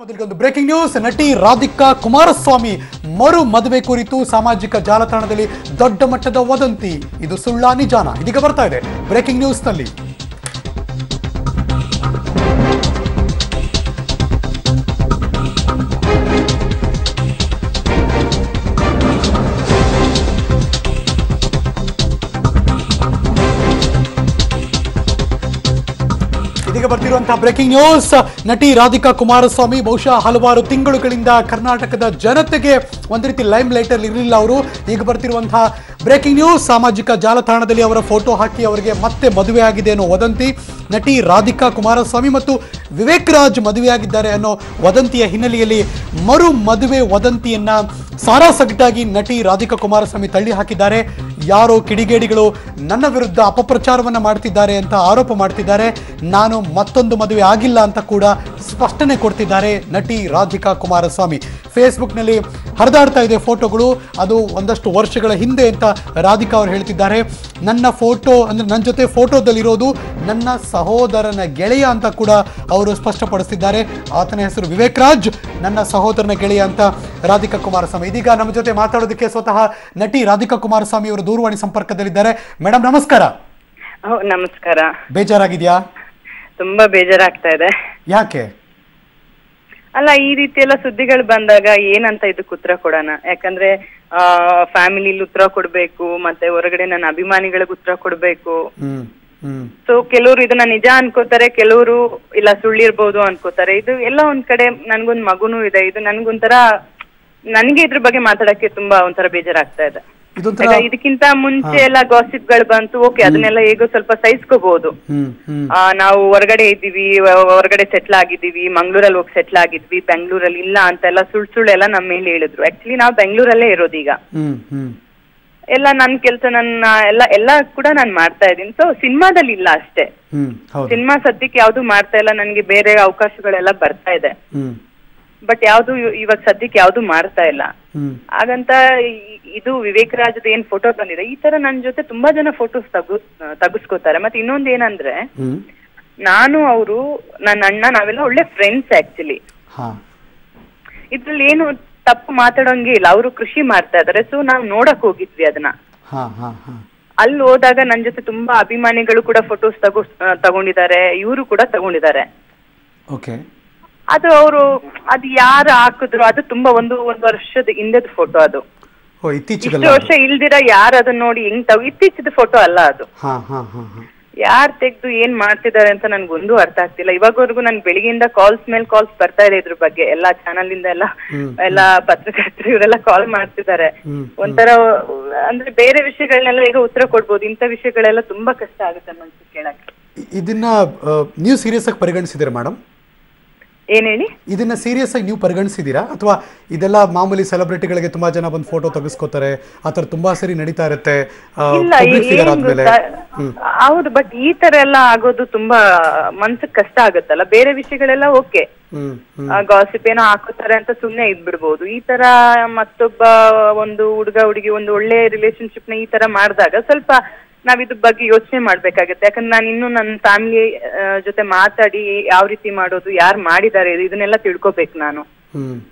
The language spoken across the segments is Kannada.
ಮೊದಲಿಗೆ ಒಂದು ಬ್ರೇಕಿಂಗ್ ನ್ಯೂಸ್ ನಟಿ ರಾಧಿಕಾ ಕುಮಾರಸ್ವಾಮಿ ಮರು ಮದುವೆ ಕುರಿತು ಸಾಮಾಜಿಕ ಜಾಲತಾಣದಲ್ಲಿ ದೊಡ್ಡ ಮಟ್ಟದ ವದಂತಿ. ಇದು ಸುಳ್ಳ ನಿಜಾನ. ಇದೀಗ ಬರ್ತಾ ಇದೆ. ಬ್ರೇಕಿಂಗ್ ನ್ಯೂಸ್ನಲ್ಲಿ ಇದೀಗ ಬರ್ತಿರುವಂತಹ ಬ್ರೇಕಿಂಗ್ ನ್ಯೂಸ್ ನಟಿ ರಾಧಿಕಾ ಕುಮಾರಸ್ವಾಮಿ ಬಹುಶಃ ಹಲವಾರು ತಿಂಗಳುಗಳಿಂದ ಕರ್ನಾಟಕದ ಜನತೆಗೆ ಒಂದು ರೀತಿ ಲೈಮ್ ಲೈಟ್ ಅಲ್ಲಿ ಇರಲಿಲ್ಲ ಅವರು. ಈಗ ಬರ್ತಿರುವಂತಹ ಬ್ರೇಕಿಂಗ್ ನ್ಯೂಸ್ ಸಾಮಾಜಿಕ ಜಾಲತಾಣದಲ್ಲಿ ಅವರ ಫೋಟೋ ಹಾಕಿ ಅವರಿಗೆ ಮತ್ತೆ ಮದುವೆ ಆಗಿದೆ ಅನ್ನೋ ವದಂತಿ. ನಟಿ ರಾಧಿಕಾ ಕುಮಾರಸ್ವಾಮಿ ಮತ್ತು ವಿವೇಕ್ ರಾಜ್ ಮದುವೆಯಾಗಿದ್ದಾರೆ ಅನ್ನೋ ವದಂತಿಯ ಹಿನ್ನೆಲೆಯಲ್ಲಿ ಮರು ಮದುವೆ ವದಂತಿಯನ್ನ ಸಾರಾಸಗಟಾಗಿ ನಟಿ ರಾಧಿಕಾ ಕುಮಾರಸ್ವಾಮಿ ತಳ್ಳಿ ಹಾಕಿದ್ದಾರೆ. ಯಾರೋ ಕಿಡಿಗೇಡಿಗಳು ನನ್ನ ವಿರುದ್ಧ ಅಪಪ್ರಚಾರವನ್ನು ಮಾಡ್ತಿದ್ದಾರೆ ಅಂತ ಆರೋಪ ಮಾಡ್ತಿದ್ದಾರೆ. ನಾನು ಮತ್ತೊಂದು ಮದುವೆ ಆಗಿಲ್ಲ ಅಂತ ಕೂಡ ಸ್ಪಷ್ಟನೆ ಕೊಡ್ತಿದ್ದಾರೆ ನಟಿ ರಾಧಿಕಾ ಕುಮಾರಸ್ವಾಮಿ. ಫೇಸ್ಬುಕ್ನಲ್ಲಿ ಹರಿದಾಡ್ತಾ ಇದೆ ಫೋಟೋಗಳು. ಅದು ಒಂದಷ್ಟು ವರ್ಷಗಳ ಹಿಂದೆ ಅಂತ ರಾಧಿಕಾ ಅವರು ಹೇಳ್ತಿದ್ದಾರೆ. ನನ್ನ ಫೋಟೋ, ಅಂದರೆ ನನ್ನ ಜೊತೆ ಫೋಟೋದಲ್ಲಿರೋದು ನನ್ನ ಸಹೋದರನ ಗೆಳೆಯ ಅಂತ ಕೂಡ ಅವರು ಸ್ಪಷ್ಟಪಡಿಸ್ತಿದ್ದಾರೆ. ಆತನ ಹೆಸರು ವಿವೇಕ್ ರಾಜ್, ನನ್ನ ಸಹೋದರನ ಗೆಳೆಯ ಅಂತ ರಾಧಿಕಾ ಕುಮಾರಸ್ವಾಮಿ. ಇದೀಗ ನಮ್ಮ ಜೊತೆ ಮಾತಾಡೋದಕ್ಕೆ ಸ್ವತಃ ನಟಿ ರಾಧಿಕಾ ಕುಮಾರಸ್ವಾಮಿ ಅವರು ದೂರವಾಣಿ ಸಂಪರ್ಕದಲ್ಲಿದ್ದಾರೆ. ಮೇಡಮ್ ನಮಸ್ಕಾರ. ನಮಸ್ಕಾರ. ಬೇಜಾರಾಗಿದ್ಯಾ? ತುಂಬಾ ಬೇಜಾರಾಗ್ತಾ ಇದೆ. ಯಾಕೆ? ಅಲ್ಲ ಈ ರೀತಿ ಎಲ್ಲ ಸುದ್ದಿಗಳು ಬಂದಾಗ ಏನಂತ ಇದಕ್ಕೆ ಉತ್ತರ ಕೊಡೋಣ? ಯಾಕಂದ್ರೆ ಆ ಫ್ಯಾಮಿಲಿಲಿ ಉತ್ತರ ಕೊಡ್ಬೇಕು ಮತ್ತೆ ಹೊರಗಡೆ ನನ್ನ ಅಭಿಮಾನಿಗಳಿಗೆ ಉತ್ತರ ಕೊಡ್ಬೇಕು. ಸೊ ಕೆಲವರು ಇದನ್ನ ನಿಜ ಅನ್ಕೋತಾರೆ ಕೆಲವರು ಇಲ್ಲ ಸುಳ್ಳಿರ್ಬೋದು ಅನ್ಕೋತಾರೆ. ಇದು ಎಲ್ಲ ಒಂದ್ ಕಡೆ ನನ್ಗೊಂದ್ ಮಗುನೂ ಇದೆ. ಇದು ನನ್ಗೊಂಥರ ನನ್ಗೆ ಇದ್ರ ಬಗ್ಗೆ ಮಾತಾಡಕ್ಕೆ ತುಂಬಾ ಒಂಥರ ಬೇಜಾರಾಗ್ತಾ ಇದೆ. ಇದಕ್ಕಿಂತ ಮುಂಚೆ ಎಲ್ಲ ಗಾಸಿಪ್ಗಳು ಬಂತು ಓಕೆ ಅದನ್ನೆಲ್ಲ ಹೇಗೋ ಸ್ವಲ್ಪ ಸಹಿಸ್ಕೋಬಹುದು ನಾವು ಹೊರಗಡೆ ಇದ್ದೀವಿ ಹೊರಗಡೆ ಸೆಟ್ಲ್ ಆಗಿದ್ದೀವಿ ಮಂಗ್ಳೂರಲ್ಲಿ ಹೋಗಿ ಸೆಟ್ಲ್ ಆಗಿದ್ವಿ ಬೆಂಗಳೂರಲ್ಲಿ ಇಲ್ಲ ಅಂತ ಅಂತೆಲ್ಲ ಸುಳ್ ಸುಳ್ಳೆಲ್ಲ ನಮ್ಮ ಮೇಲೆ ಹೇಳಿದ್ರು. ಆಕ್ಚುಲಿ ನಾವು ಬೆಂಗಳೂರಲ್ಲೇ ಇರೋದು ಈಗ ಎಲ್ಲ ನನ್ನ ಕೆಲಸ ನನ್ನ ಎಲ್ಲ ಎಲ್ಲ ಕೂಡ ನಾನು ಮಾಡ್ತಾ ಇದ್ದೀನಿ. ಸೊ ಸಿನಿಮಾದಲ್ಲಿ ಇಲ್ಲ ಅಷ್ಟೇ. ಸಿನಿಮಾ ಸದ್ಯಕ್ಕೆ ಯಾವ್ದು ಮಾಡ್ತಾ ಇಲ್ಲ. ನನ್ಗೆ ಬೇರೆ ಅವಕಾಶಗಳೆಲ್ಲ ಬರ್ತಾ ಇದೆ. ಬಟ್ ಯಾವ್ದು ಇವಾಗ ಸದ್ಯಕ್ಕೆ ಯಾವ್ದು ಮಾಡ್ತಾ ಇಲ್ಲ. ಹಾಗಂತ ಇದು ವಿವೇಕ್ ರಾಜದ ಏನ್ ಫೋಟೋ ಬಂದಿದೆ ಈ ತರ ನನ್ನ ಜೊತೆ ತುಂಬಾ ಜನ ಫೋಟೋಸ್ ತಗ ತಗಸ್ಕೋತಾರೆ. ಮತ್ತೆ ಇನ್ನೊಂದ್ ಏನಂದ್ರೆ ನಾನು ಅವರು ನನ್ನ ಅಣ್ಣ ನಾವೆಲ್ಲ ಒಳ್ಳೆ ಫ್ರೆಂಡ್ಸ್ ಆಕ್ಚುಲಿ ಇದ್ರಲ್ಲಿ ಏನು ತಪ್ಪು ಮಾತಾಡೋಂಗೆ ಇಲ್ಲ. ಅವರು ಕೃಷಿ ಮಾಡ್ತಾ ಇದಾರೆ. ಸೊ ನಾವು ನೋಡಕ್ ಹೋಗಿದ್ವಿ ಅದನ್ನ. ಅಲ್ಲಿ ಹೋದಾಗ ನನ್ ಜೊತೆ ತುಂಬಾ ಅಭಿಮಾನಿಗಳು ಕೂಡ ಫೋಟೋಸ್ ತಗೋ ತಗೊಂಡಿದ್ದಾರೆ. ಇವರು ಕೂಡ ತಗೊಂಡಿದ್ದಾರೆ. ಅದು ಅವರು ಅದು ಯಾರು ಹಾಕಿದ್ರು ಅದು ತುಂಬಾ ಒಂದು ಒಂದು ವರ್ಷದ ಹಿಂದೆದ ಫೋಟೋ ಅದು. ಇಷ್ಟು ವರ್ಷ ಇಲ್ದಿರ ಯಾರು ಅದನ್ನ ನೋಡಿ ಹೆಂಗ್ ತಗೋ ಇತ್ತೀಚಿದ ಫೋಟೋ ಅಲ್ಲ ಅದು. ಯಾರ್ ತೆಗ್ದು ಏನ್ ಮಾಡ್ತಿದ್ದಾರೆ ಅಂತ ನನ್ಗೊಂದು ಅರ್ಥ ಆಗ್ತಿಲ್ಲ. ಇವಾಗವರೆಗೂ ನನ್ ಬೆಳಿಗ್ಗೆಯಿಂದ ಕಾಲ್ಸ್ ಮೇಲೆ ಕಾಲ್ಸ್ ಬರ್ತಾ ಇದೆ ಇದ್ರ ಬಗ್ಗೆ. ಎಲ್ಲಾ ಚಾನಲ್ ಇಂದ ಎಲ್ಲ. ಎಲ್ಲಾ ಪತ್ರಕರ್ತರು ಇವರೆಲ್ಲ ಕಾಲ್ ಮಾಡ್ತಿದ್ದಾರೆ. ಒಂಥರ ಅಂದ್ರೆ ಬೇರೆ ವಿಷಯಗಳನ್ನೆಲ್ಲ ಈಗ ಉತ್ತರ ಕೊಡ್ಬೋದು. ಇಂಥ ವಿಷಯಗಳೆಲ್ಲ ತುಂಬಾ ಕಷ್ಟ ಆಗುತ್ತೆ ಮನ್ಸಿಗೆ ಕೇಳಕ್ಕೆ. ಇದನ್ನ ನೀವು ಸೀರಿಯಸ್ ಆಗಿ ಪರಿಗಣಿಸಿದ್ರೆ ಮೇಡಮ್ ಏನ್ ಹೇಳಿ? ಇದನ್ನ ಸೀರಿಯಸ್ ಆಗಿ ನೀವು ಪರಿಗಣಿಸಿದೀರಾ? ಅಥವಾ ಇದೆಲ್ಲ ಮಾಮೂಲಿ ಸೆಲೆಬ್ರಿಟಿಗಳಿಗೆ ತುಂಬಾ ಜನ ಬಂದು ಫೋಟೋ ತೆಗೆಸ್ಕೋತಾರೆ ಆತರ ತುಂಬಾ ಸರಿ ನಡೀತಾ ಇರುತ್ತೆ ಹೌದು ಬಟ್ ಈ ತರ ಎಲ್ಲ ಆಗೋದು ತುಂಬಾ ಮನ್ಸಿಗೆ ಕಷ್ಟ ಆಗುತ್ತಲ್ಲ? ಬೇರೆ ವಿಷಯಗಳೆಲ್ಲ ಓಕೆ ಗಾಸಿಪ್ ಏನೋ ಹಾಕೋತಾರೆ ಅಂತ ಸುಮ್ನೆ ಇದ್ಬಿಡ್ಬೋದು. ಈ ತರ ಮತ್ತೊಬ್ಬ ಒಂದು ಹುಡುಗ ಹುಡುಗಿ ಒಂದು ಒಳ್ಳೆ ರಿಲೇಶನ್ಶಿಪ್ನ ಈ ತರ ಮಾಡಿದಾಗ ಸ್ವಲ್ಪ ನಾವ್ ಇದ್ರ ಬಗ್ಗೆ ಯೋಚನೆ ಮಾಡ್ಬೇಕಾಗತ್ತೆ. ಯಾಕಂದ್ರೆ ನಾನು ಇನ್ನು ನನ್ನ ಫ್ಯಾಮಿಲಿ ಜೊತೆ ಮಾತಾಡಿ ಯಾವ ರೀತಿ ಮಾಡೋದು ಯಾರು ಮಾಡಿದ್ದಾರೆ ಇದನ್ನೆಲ್ಲ ತಿಳ್ಕೊಬೇಕು ನಾನು.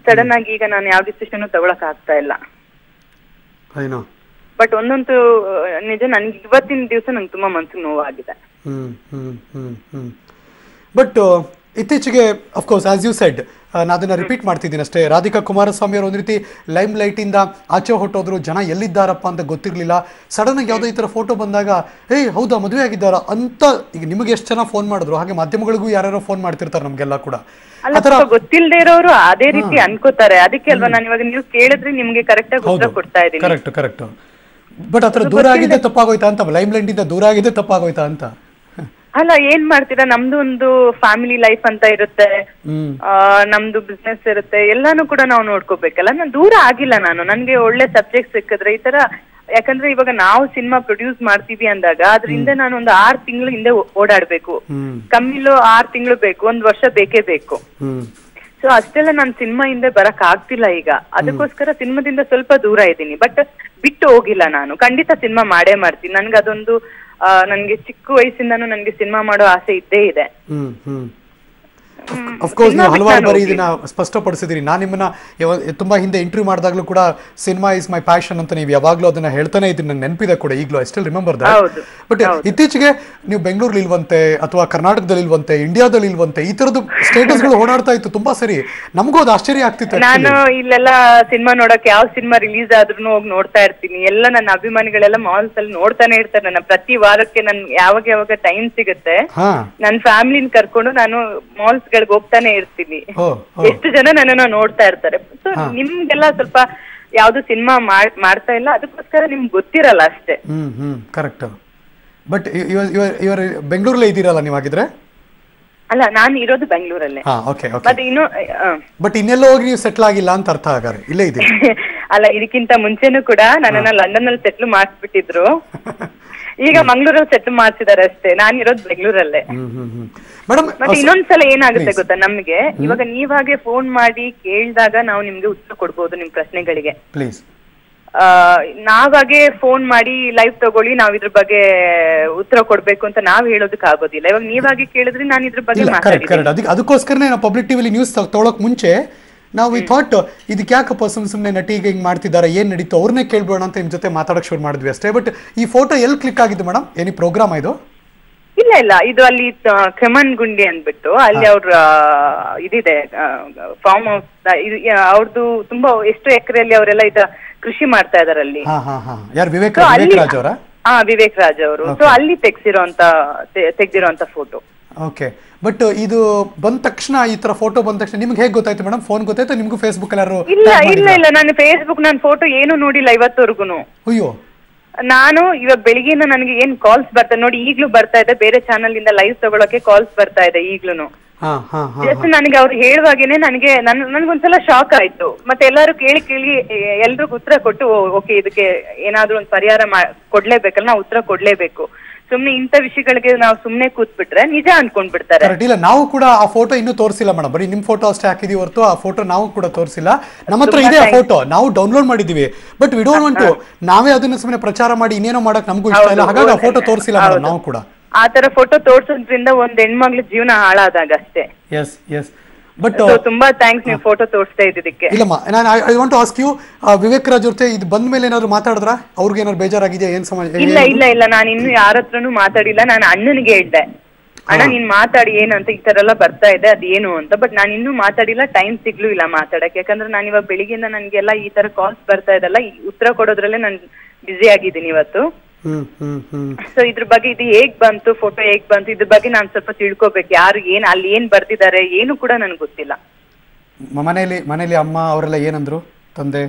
ಸಡನ್ ಆಗಿ ಈಗ ನಾನು ಯಾವ ಡಿಸಿಷನ್ ತಗೊಳಕ್ ಆಗ್ತಾ ಇಲ್ಲ. ಬಟ್ ಒಂದೊಂದು ನಿಜ ನನ್ಗೆ ಇವತ್ತಿನ ದಿವಸ ನಂಗೆ ತುಂಬಾ ಮನ್ಸಿಗೆ ನೋವಾಗಿದೆ. ಹ್ಮ್ ಹ್ಮ್ ಹ್ಮ್ ಹ್ಮ್. ಬಟ್ ಇತ್ತೀಚೆಗೆ of course as you said ನಾನು ಅದನ್ನ ರಿಪೀಟ್ ಮಾಡ್ತಿದ್ದೀನಿ ಅಷ್ಟೇ. ರಾಧಿಕಾ ಕುಮಾರಸ್ವಾಮಿ ಅವರು ಒಂದು ರೀತಿ ಲೈಮ್ ಲೈಟಿಂದ ಆಚೆ ಹೊಟ್ಟೋದ್ರು ಜನ ಎಲ್ಲಿದ್ದಾರಪ್ಪ ಅಂತ ಗೊತ್ತಿರಲಿಲ್ಲ. ಸಡನ್ ಆಗಿ ಯಾವುದೋ ಈ ಥರ ಫೋಟೋ ಬಂದಾಗ ಏಯ್ ಹೌದಾ ಮದುವೆ ಆಗಿದ್ದಾರ? ಅಂತ ಈಗ ನಿಮಗೆ ಎಷ್ಟು ಜನ ಫೋನ್ ಮಾಡಿದ್ರು ಹಾಗೆ ಮಾಧ್ಯಮಗಳಿಗೂ ಯಾರ್ಯಾರೋ ಫೋನ್ ಮಾಡ್ತಿರ್ತಾರೆ ನಮಗೆಲ್ಲ ಕೂಡ. ಗೊತ್ತಿಲ್ಲದೆ ಇರೋರು ಅದೇ ರೀತಿ ಅನ್ಕೋತಾರೆ. ಅದಕ್ಕೆ ಅಲ್ವಾ ನಾನು ಇವಾಗ ನೀವು ಕೇಳಿದ್ರೆ ನಿಮ್ಗೆ ಕರೆಕ್ಟ್ ಆಗಿ ಉತ್ತರ ಕೊಡ್ತಾ ಇದ್ದೀನಿ. ಕರೆಕ್ಟ್ ಕರೆಕ್ಟ್ ಬಟ್ ಅದರ ದೂರ ಆಗಿದ್ದೆ ತಪ್ಪಾಗೋಯ್ತಾ ಅಂತ ಲೈಮ್ ಲೈಟಿಂದ ದೂರ ಆಗಿದ್ದೆ ತಪ್ಪಾಗೋಯ್ತಾ ಅಂತ? ಅಲ್ಲ ಏನ್ ಮಾಡ್ತೀರಾ? ನಮ್ದು ಒಂದು ಫ್ಯಾಮಿಲಿ ಲೈಫ್ ಅಂತ ಇರುತ್ತೆ. ಆ, ನಮ್ದು ಬಿಸ್ನೆಸ್ ಇರುತ್ತೆ. ಎಲ್ಲಾನು ಕೂಡ ನಾವು ನೋಡ್ಕೋಬೇಕಲ್ಲ? ನಾನು ದೂರ ಆಗಿಲ್ಲ ನಾನು. ನನ್ಗೆ ಒಳ್ಳೆ ಸಬ್ಜೆಕ್ಟ್ ಸಿಕ್ಕಿದ್ರೆ ಈ ತರ ಯಾಕಂದ್ರೆ ಇವಾಗ ನಾವು ಸಿನಿಮಾ ಪ್ರೊಡ್ಯೂಸ್ ಮಾಡ್ತೀವಿ ಅಂದಾಗ ಅದರಿಂದ ನಾನು ಒಂದು ಆರ್ ತಿಂಗಳು ಹಿಂದೆ ಓ- ಓಡಾಡ್ಬೇಕು. ಹ್ಮ್. ಕಮ್ಮಿಲು ಆರ್ ತಿಂಗಳು ಬೇಕು. ಒಂದ್ ವರ್ಷ ಬೇಕೇ ಬೇಕು. ಹ್ಮ್. ಸೊ ಅಷ್ಟೆಲ್ಲ ನಾನು ಸಿನಿಮಾ ಹಿಂದೆ ಬರಕ್ ಆಗ್ತಿಲ್ಲ ಈಗ. ಅದಕ್ಕೋಸ್ಕರ ಸಿನಿಮಾದಿಂದ ಸ್ವಲ್ಪ ದೂರ ಇದ್ದೀನಿ. ಬಟ್ ಬಿಟ್ಟು ಹೋಗಿಲ್ಲ ನಾನು. ಖಂಡಿತ ಸಿನಿಮಾ ಮಾಡೇ ಮಾಡ್ತೀನಿ. ನನ್ಗೆ ಅದೊಂದು ನನ್ಗೆ ಚಿಕ್ಕ ವಯಸ್ಸಿಂದಾನು ನನ್ಗೆ ಸಿನಿಮಾ ಮಾಡೋ ಆಸೆ ಇದ್ದೇ ಇದೆ. ಹ್ಮ್ ಕೋರ್ಸ್ ನೀವು ಹಲವಾರು ಬಾರಿ ಇದನ್ನ ಸ್ಪಷ್ಟಪಡಿಸಿದಿರಿ. ನಾನು ನಿಮ್ಮನ್ನ ತುಂಬಾ ಹಿಂದೆ ಇಂಟರ್ವ್ಯೂ ಮಾಡಿದಾಗಲೂ ಕೂಡ ಸಿನಿಮಾ ಇಸ್ ಮೈ ಪ್ಯಾಷನ್ ಅಂತ ನೀವು ಯಾವಾಗಲೂ ಅದನ್ನ ಹೇಳ್ತಾನೆ ಇದ್ದೀನಿ ನಂಗೆ ನೆನಪಿದೆ ಕೂಡ ಈಗಲೂ. I still remember that but ಇತ್ತೀಚೆಗೆ ನೀವು ಬೆಂಗಳೂರಲ್ಲಿ ಇಲ್ವಂತೆ ಅಥವಾ ಕರ್ನಾಟಕದಲ್ಲಿ ಇಲ್ವಂತೆ ಇಂಡಿಯಾದಲ್ಲಿ ಇಲ್ವಂತೆ ಈ ತರದ್ದು ಸ್ಟೇಟಸ್ಗಳು ಓಡಾಡ್ತಾ ಇತ್ತು ತುಂಬಾ ಸರಿ. ನಮಗೂ ಅದು ಆಶ್ಚರ್ಯ ಆಗ್ತಿತ್ತು ನಾನು ಇಲ್ಲೆಲ್ಲ ಸಿನಿಮಾ ನೋಡಕ್ ಯಾವ ಸಿನಿಮಾ ರಿಲೀಸ್ ಆದ್ರೂ ಹೋಗಿ ನೋಡ್ತಾ ಇರ್ತೀನಿ. ಎಲ್ಲ ನನ್ನ ಅಭಿಮಾನಿಗಳೆಲ್ಲ ಮಾಲ್ಸ್ ಅಲ್ಲಿ ನೋಡ್ತಾನೆ ಇರ್ತಾರೆ. ನನ್ನ ಪ್ರತಿ ವಾರಕ್ಕೆ ನನ್ ಯಾವಾಗ ಯಾವಾಗ ಟೈಮ್ ಸಿಗುತ್ತೆ ನನ್ನ ಫ್ಯಾಮಿಲಿನ ಕರ್ಕೊಂಡು ನಾನು ಮಾಲ್ಸ್ ಗಳಿಗೆ ಹೋಗ್ತಾನೆ ಇರ್ತೀನಿ. ಎಷ್ಟು ಜನ ನನ್ನನ್ನ ನೋಡ್ತಾ ಇರ್ತಾರೆ. ಸೊ ನಿಮ್ಗೆಲ್ಲ ಸ್ವಲ್ಪ ಯಾವ್ದು ಸಿನಿಮಾ ಮಾಡ್ತಾ ಇಲ್ಲ? ಅದಕ್ಕೋಸ್ಕರ ನಿಮ್ಗೆ ಗೊತ್ತಿರಲ್ಲ ಅಷ್ಟೇ. ಹ್ಮ್ ಹ್ಮ್. ಕರೆಕ್ಟ್ ಬಟ್ ಇವರು ಬೆಂಗಳೂರಲ್ಲೇ ಇದ್ದೀರಲ್ಲ ನೀವು ಹಾಗಿದ್ರೆ? ಅಲ್ಲ ನಾನು ಇರೋದು ಬೆಂಗಳೂರಲ್ಲೇ. ಮತ್ತೆ ಇನ್ನು ಬಟ್ ಇನ್ನೆಲ್ಲೋ ಹೋಗಿ ನೀವು ಸೆಟ್ಲ್ ಆಗಿಲ್ಲ ಅಂತ ಅರ್ಥ ಆಗಾರೆ ಇಲ್ಲೇ ಇದೆ ಅಲ್ಲ ಇದಕ್ಕಿಂತ ಮುಂಚೆನೂ ಕೂಡ ನನ್ನನ್ನ ಲಂಡನ್ ಅಲ್ಲಿ ಸೆಟ್ಲ್ ಮಾಡಿಸ್ಬಿಟ್ಟಿದ್ರು. ಈಗ ಮಂಗಳೂರಲ್ಲಿ ಸೆಟ್ ಮಾಡ್ತಿದ್ದಾರೆ ಅಷ್ಟೇ. ನಾನು ಇರೋದು ಬೆಂಗಳೂರಲ್ಲೇ. ಮತ್ತೆ ಇನ್ನೊಂದ್ಸಲ ಏನಾಗುತ್ತೆ ಗೊತ್ತಾ ನಮ್ಗೆ? ಇವಾಗ ನೀವಾಗೆ ಫೋನ್ ಮಾಡಿ ಕೇಳಿದಾಗ ನಾವು ನಿಮ್ಗೆ ಉತ್ತರ ಕೊಡ್ಬೋದು ನಿಮ್ ಪ್ರಶ್ನೆಗಳಿಗೆ. ನಾವಾಗೆ ಫೋನ್ ಮಾಡಿ ಲೈವ್ ತಗೊಳ್ಳಿ ನಾವ್ ಇದ್ರ ಬಗ್ಗೆ ಉತ್ತರ ಕೊಡ್ಬೇಕು ಅಂತ ನಾವ್ ಹೇಳೋದಕ್ ಆಗೋದಿಲ್ಲ. ಇವಾಗ ನೀವಾಗೆ ಕೇಳಿದ್ರೆ ನಾನು ಇದ್ರ ಬಗ್ಗೆ ಅದಕ್ಕೋಸ್ಕರ ಪಬ್ಲಿಕ್ ಟಿವಿಲಿ ನ್ಯೂಸ್ ತಗೊಳಕ್ ಮುಂಚೆ ನಾವು ವಿ ಥಾಟ್ ಇದಕ್ಕೆ ಯಾಕಪ್ಪ ಸುಮ್ ಸುಮ್ಮನೆ ನಟಿಗೆ ಹಿಂಗೆ ಮಾಡ್ತಿದ್ದಾರೆ ಏನು ನಡೀತು? ಅವ್ರನ್ನೇ ಕೇಳ್ಬೋಣ ಅಂತ ನಿಮ್ಮ ಜೊತೆ ಮಾತಾಡಕ್ಕೆ ಶುರು ಮಾಡಿದ್ವಿ ಅಷ್ಟೇ. ಬಟ್ ಈ ಫೋಟೋ ಎಲ್ಲಿ ಕ್ಲಿಕ್ ಆಗಿದ್ದು ಮೇಡಮ್ ಏನಿ ಪ್ರೋಗ್ರಾಮ್ ಇದು? ಇಲ್ಲ ಇಲ್ಲ. ಇದು ಅಲ್ಲಿ ಕೆಮನ್ ಖಮನ್ ಗುಂಡಿ ಅಂದ್ಬಿಟ್ಟು ಅಲ್ಲಿ ಅವ್ರ ಇದಿದೆ ಫಾರ್ಮ್ ಹೌಸ್ ಇದು ಅವ್ರದ್ದು ತುಂಬಾ ಎಷ್ಟು ಎಕರೆಯಲ್ಲಿ ಅವರೆಲ್ಲ ಇದ ಕೃಷಿ ಮಾಡ್ತಾ ಇದಾರೆ ಅಲ್ಲಿ- ವಿವೇಕ್ ರಾಜ್ ಅವರ? ಹಾ ವಿವೇಕ್ ರಾಜ್ ಅವರು. ಸೊ ಅಲ್ಲಿ ತೆಗ್ಸಿರೋಂತ ತೆಗ್ದಿರೋಂತ ಫೋಟೋ ಓಕೆ ಬಟ್ ಇದು ಬಂದ ತಕ್ಷಣ ಈ ತರ ಫೋಟೋ ಬಂದ ತಕ್ಷಣ ನಿಮ್ಗೆ ಹೇಗೆ ಗೊತ್ತಾಯ್ತು ಮೇಡಮ್ ಫೋನ್ ಗೊತ್ತಾಯ್ತು ನಿಮ್ಗೂ ಫೇಸ್ಬುಕ್ ಅಲ್ಲಿ ಯಾರು ಇಲ್ಲ ಇಲ್ಲ ಇಲ್ಲ. ನಾನು ಫೇಸ್ಬುಕ್ ನಾನು ಫೋಟೋ ಏನು ನೋಡಿಲ್ಲ ಇವತ್ತವರೆಗೂ ಅಯ್ಯೋ. ನಾನು ಇವಾಗ ಬೆಳಿಗ್ಗೆಯಿಂದ ನನಗೆ ಏನ್ ಕಾಲ್ಸ್ ಬರ್ತಾ ನೋಡಿ ಈಗ್ಲೂ ಬರ್ತಾ ಇದೆ. ಬೇರೆ ಚಾನಲ್ ಇಂದ ಲೈವ್ ತಗೊಳಕ್ಕೆ ಕಾಲ್ಸ್ ಬರ್ತಾ ಇದೆ ಈಗ್ಲೂನು. ಜಸ್ಟ್ ನನಗೆ ಅವ್ರು ಹೇಳುವಾಗೇನೆ ನನಗೆ ನನ್ ನನ್ಗೊಂದ್ಸಲ ಶಾಕ್ ಆಯ್ತು. ಮತ್ತೆ ಎಲ್ಲರೂ ಕೇಳಿ ಕೇಳಿ ಎಲ್ರಿಗೂ ಉತ್ತರ ಕೊಟ್ಟು ಓಕೆ ಇದಕ್ಕೆ ಏನಾದ್ರು ಒಂದು ಪರಿಹಾರ ಕೊಡ್ಲೇಬೇಕಲ್ಲ ನಾವು ಉತ್ತರ ಕೊಡ್ಲೇಬೇಕು. ಸುಮ್ನೆ ಇಂಥ ವಿಷಯಗಳಿಗೆ ನಾವು ಸುಮ್ನೆ ಕೂತ್ಬಿಟ್ರೆ ನಿಜ ಅನ್ಕೊಂಡ್ ಬಿಡ್ತಾರೆ ಇಲ್ಲ ನಾವು ಕೂಡ ಆ ಫೋಟೋ ಇನ್ನೂ ತೋರಿಸಿಲ್ಲ ಮೇಡಮ್. ಬರೀ ನಿಮ್ ಫೋಟೋ ಅಷ್ಟೇ ಹಾಕಿದೀವಿ ಹೊರತು ಆ ಫೋಟೋ ನಾವು ಕೂಡ ತೋರಿಸಿಲ್ಲ. ನಮ್ಮ ಹತ್ರ ಇದೆ ಆ ಫೋಟೋ ನಾವು ಡೌನ್ಲೋಡ್ ಮಾಡಿದೀವಿ. ಬಟ್ ವಿ ಡೋಂಟ್ ವಾಂಟ್ ನಾವೇ ಅದನ್ನ ಸುಮ್ಮನೆ ಪ್ರಚಾರ ಮಾಡಿ ಇನ್ನೇನೋ ಮಾಡಕ್ ನಮಗೂ ಇಷ್ಟ ಇಲ್ಲ. ಹಾಗಾಗಿ ಆ ಫೋಟೋ ತೋರಿಸಿಲ್ಲ ಮೇಡಮ್ ನಾವು ಕೂಡ. ಆ ತರ ಫೋಟೋ ತೋರ್ಸೋದ್ರಿಂದ ಒಂದ್ ಹೆಣ್ಮಗ್ಳ ಜೀವನ ಹಾಳಾದಾಗ ಅಷ್ಟೇ. ಎಸ್ ಎಸ್ ಬಟ್ So, ತುಂಬಾ ಥ್ಯಾಂಕ್ಸ್ ನೀವು ಫೋಟೋ ತೋರಿಸ್ತಾ ಇದ್ದಿದ್ದಕ್ಕೆ. ಇಲ್ಲಮ್ಮ ನಾನು I want ask you Vivek Raj ಜೊತೆ ಇದು ಬಂದ ಮೇಲೆ ಏನಾದ್ರು ಮಾತಾಡಿದ್ರ? ಅವ್ರಿಗೆ ಏನಾದ್ರು ಬೇಜಾರಾಗಿದೆ ಏನ್ ಸಮಾಜ ಇಲ್ಲ ಇಲ್ಲ ಇಲ್ಲ. ನಾನು ಇನ್ನು ಯಾರ ಹತ್ರನು ಮಾತಾಡಿಲ್ಲ. ನಾನು ಅಣ್ಣನಿಗೆ ಹೇಳ್ದೆ. ಅಣ್ಣ ನೀನ್ ಮಾತಾಡಿ ಏನಂತ ಈ ತರ ಎಲ್ಲ ಬರ್ತಾ ಇದೆ ಅದೇನು ಅಂತ. ಬಟ್ ನಾನು ಇನ್ನೂ ಮಾತಾಡಿಲ್ಲ ಟೈಮ್ ಸಿಗ್ಲೂ ಇಲ್ಲ ಮಾತಾಡಕ್ಕೆ. ಯಾಕಂದ್ರೆ ನಾನು ಇವಾಗ ಬೆಳಿಗ್ಗೆಯಿಂದ ನನ್ಗೆಲ್ಲ ಈ ತರ ಕಾಲ್ಸ್ ಬರ್ತಾ ಇದಲ್ಲ ಉತ್ತರ ಕೊಡೋದ್ರಲ್ಲೇ ನಾನು ಬ್ಯುಸಿ ಆಗಿದ್ದೀನಿ ಇವತ್ತು. ಸೊ ಇದ್ರ ಬಗ್ಗೆ ಇದು ಹೇಗ್ ಬಂತು? ಫೋಟೋ ಹೇಗ್ ಬಂತು? ಇದ್ರ ಬಗ್ಗೆ ನಾನು ಸ್ವಲ್ಪ ತಿಳ್ಕೊಬೇಕು. ಯಾರು ಏನ್ ಅಲ್ಲಿ ಏನ್ ಬರ್ದಿದ್ದಾರೆ ಏನು ಕೂಡ ನನ್ಗೆ ಗೊತ್ತಿಲ್ಲ. ಮನೇಲಿ ಮನೇಲಿ ಅಮ್ಮ ಅವರೆಲ್ಲ ಏನಂದ್ರು? ತಂದೆ?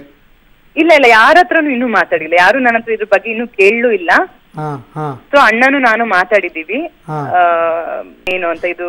ಇಲ್ಲ ಇಲ್ಲ ಯಾರ ಹತ್ರನು ಇನ್ನೂ ಮಾತಾಡಿಲ್ಲ. ಯಾರು ನನ್ನ ಹತ್ರ ಇದ್ರ ಬಗ್ಗೆ ಇನ್ನೂ ಕೇಳಲೂ ಇಲ್ಲ. ಸೊ ಅಣ್ಣನು ನಾನು ಮಾತಾಡಿದೀವಿ ಏನು ಅಂತ ಇದು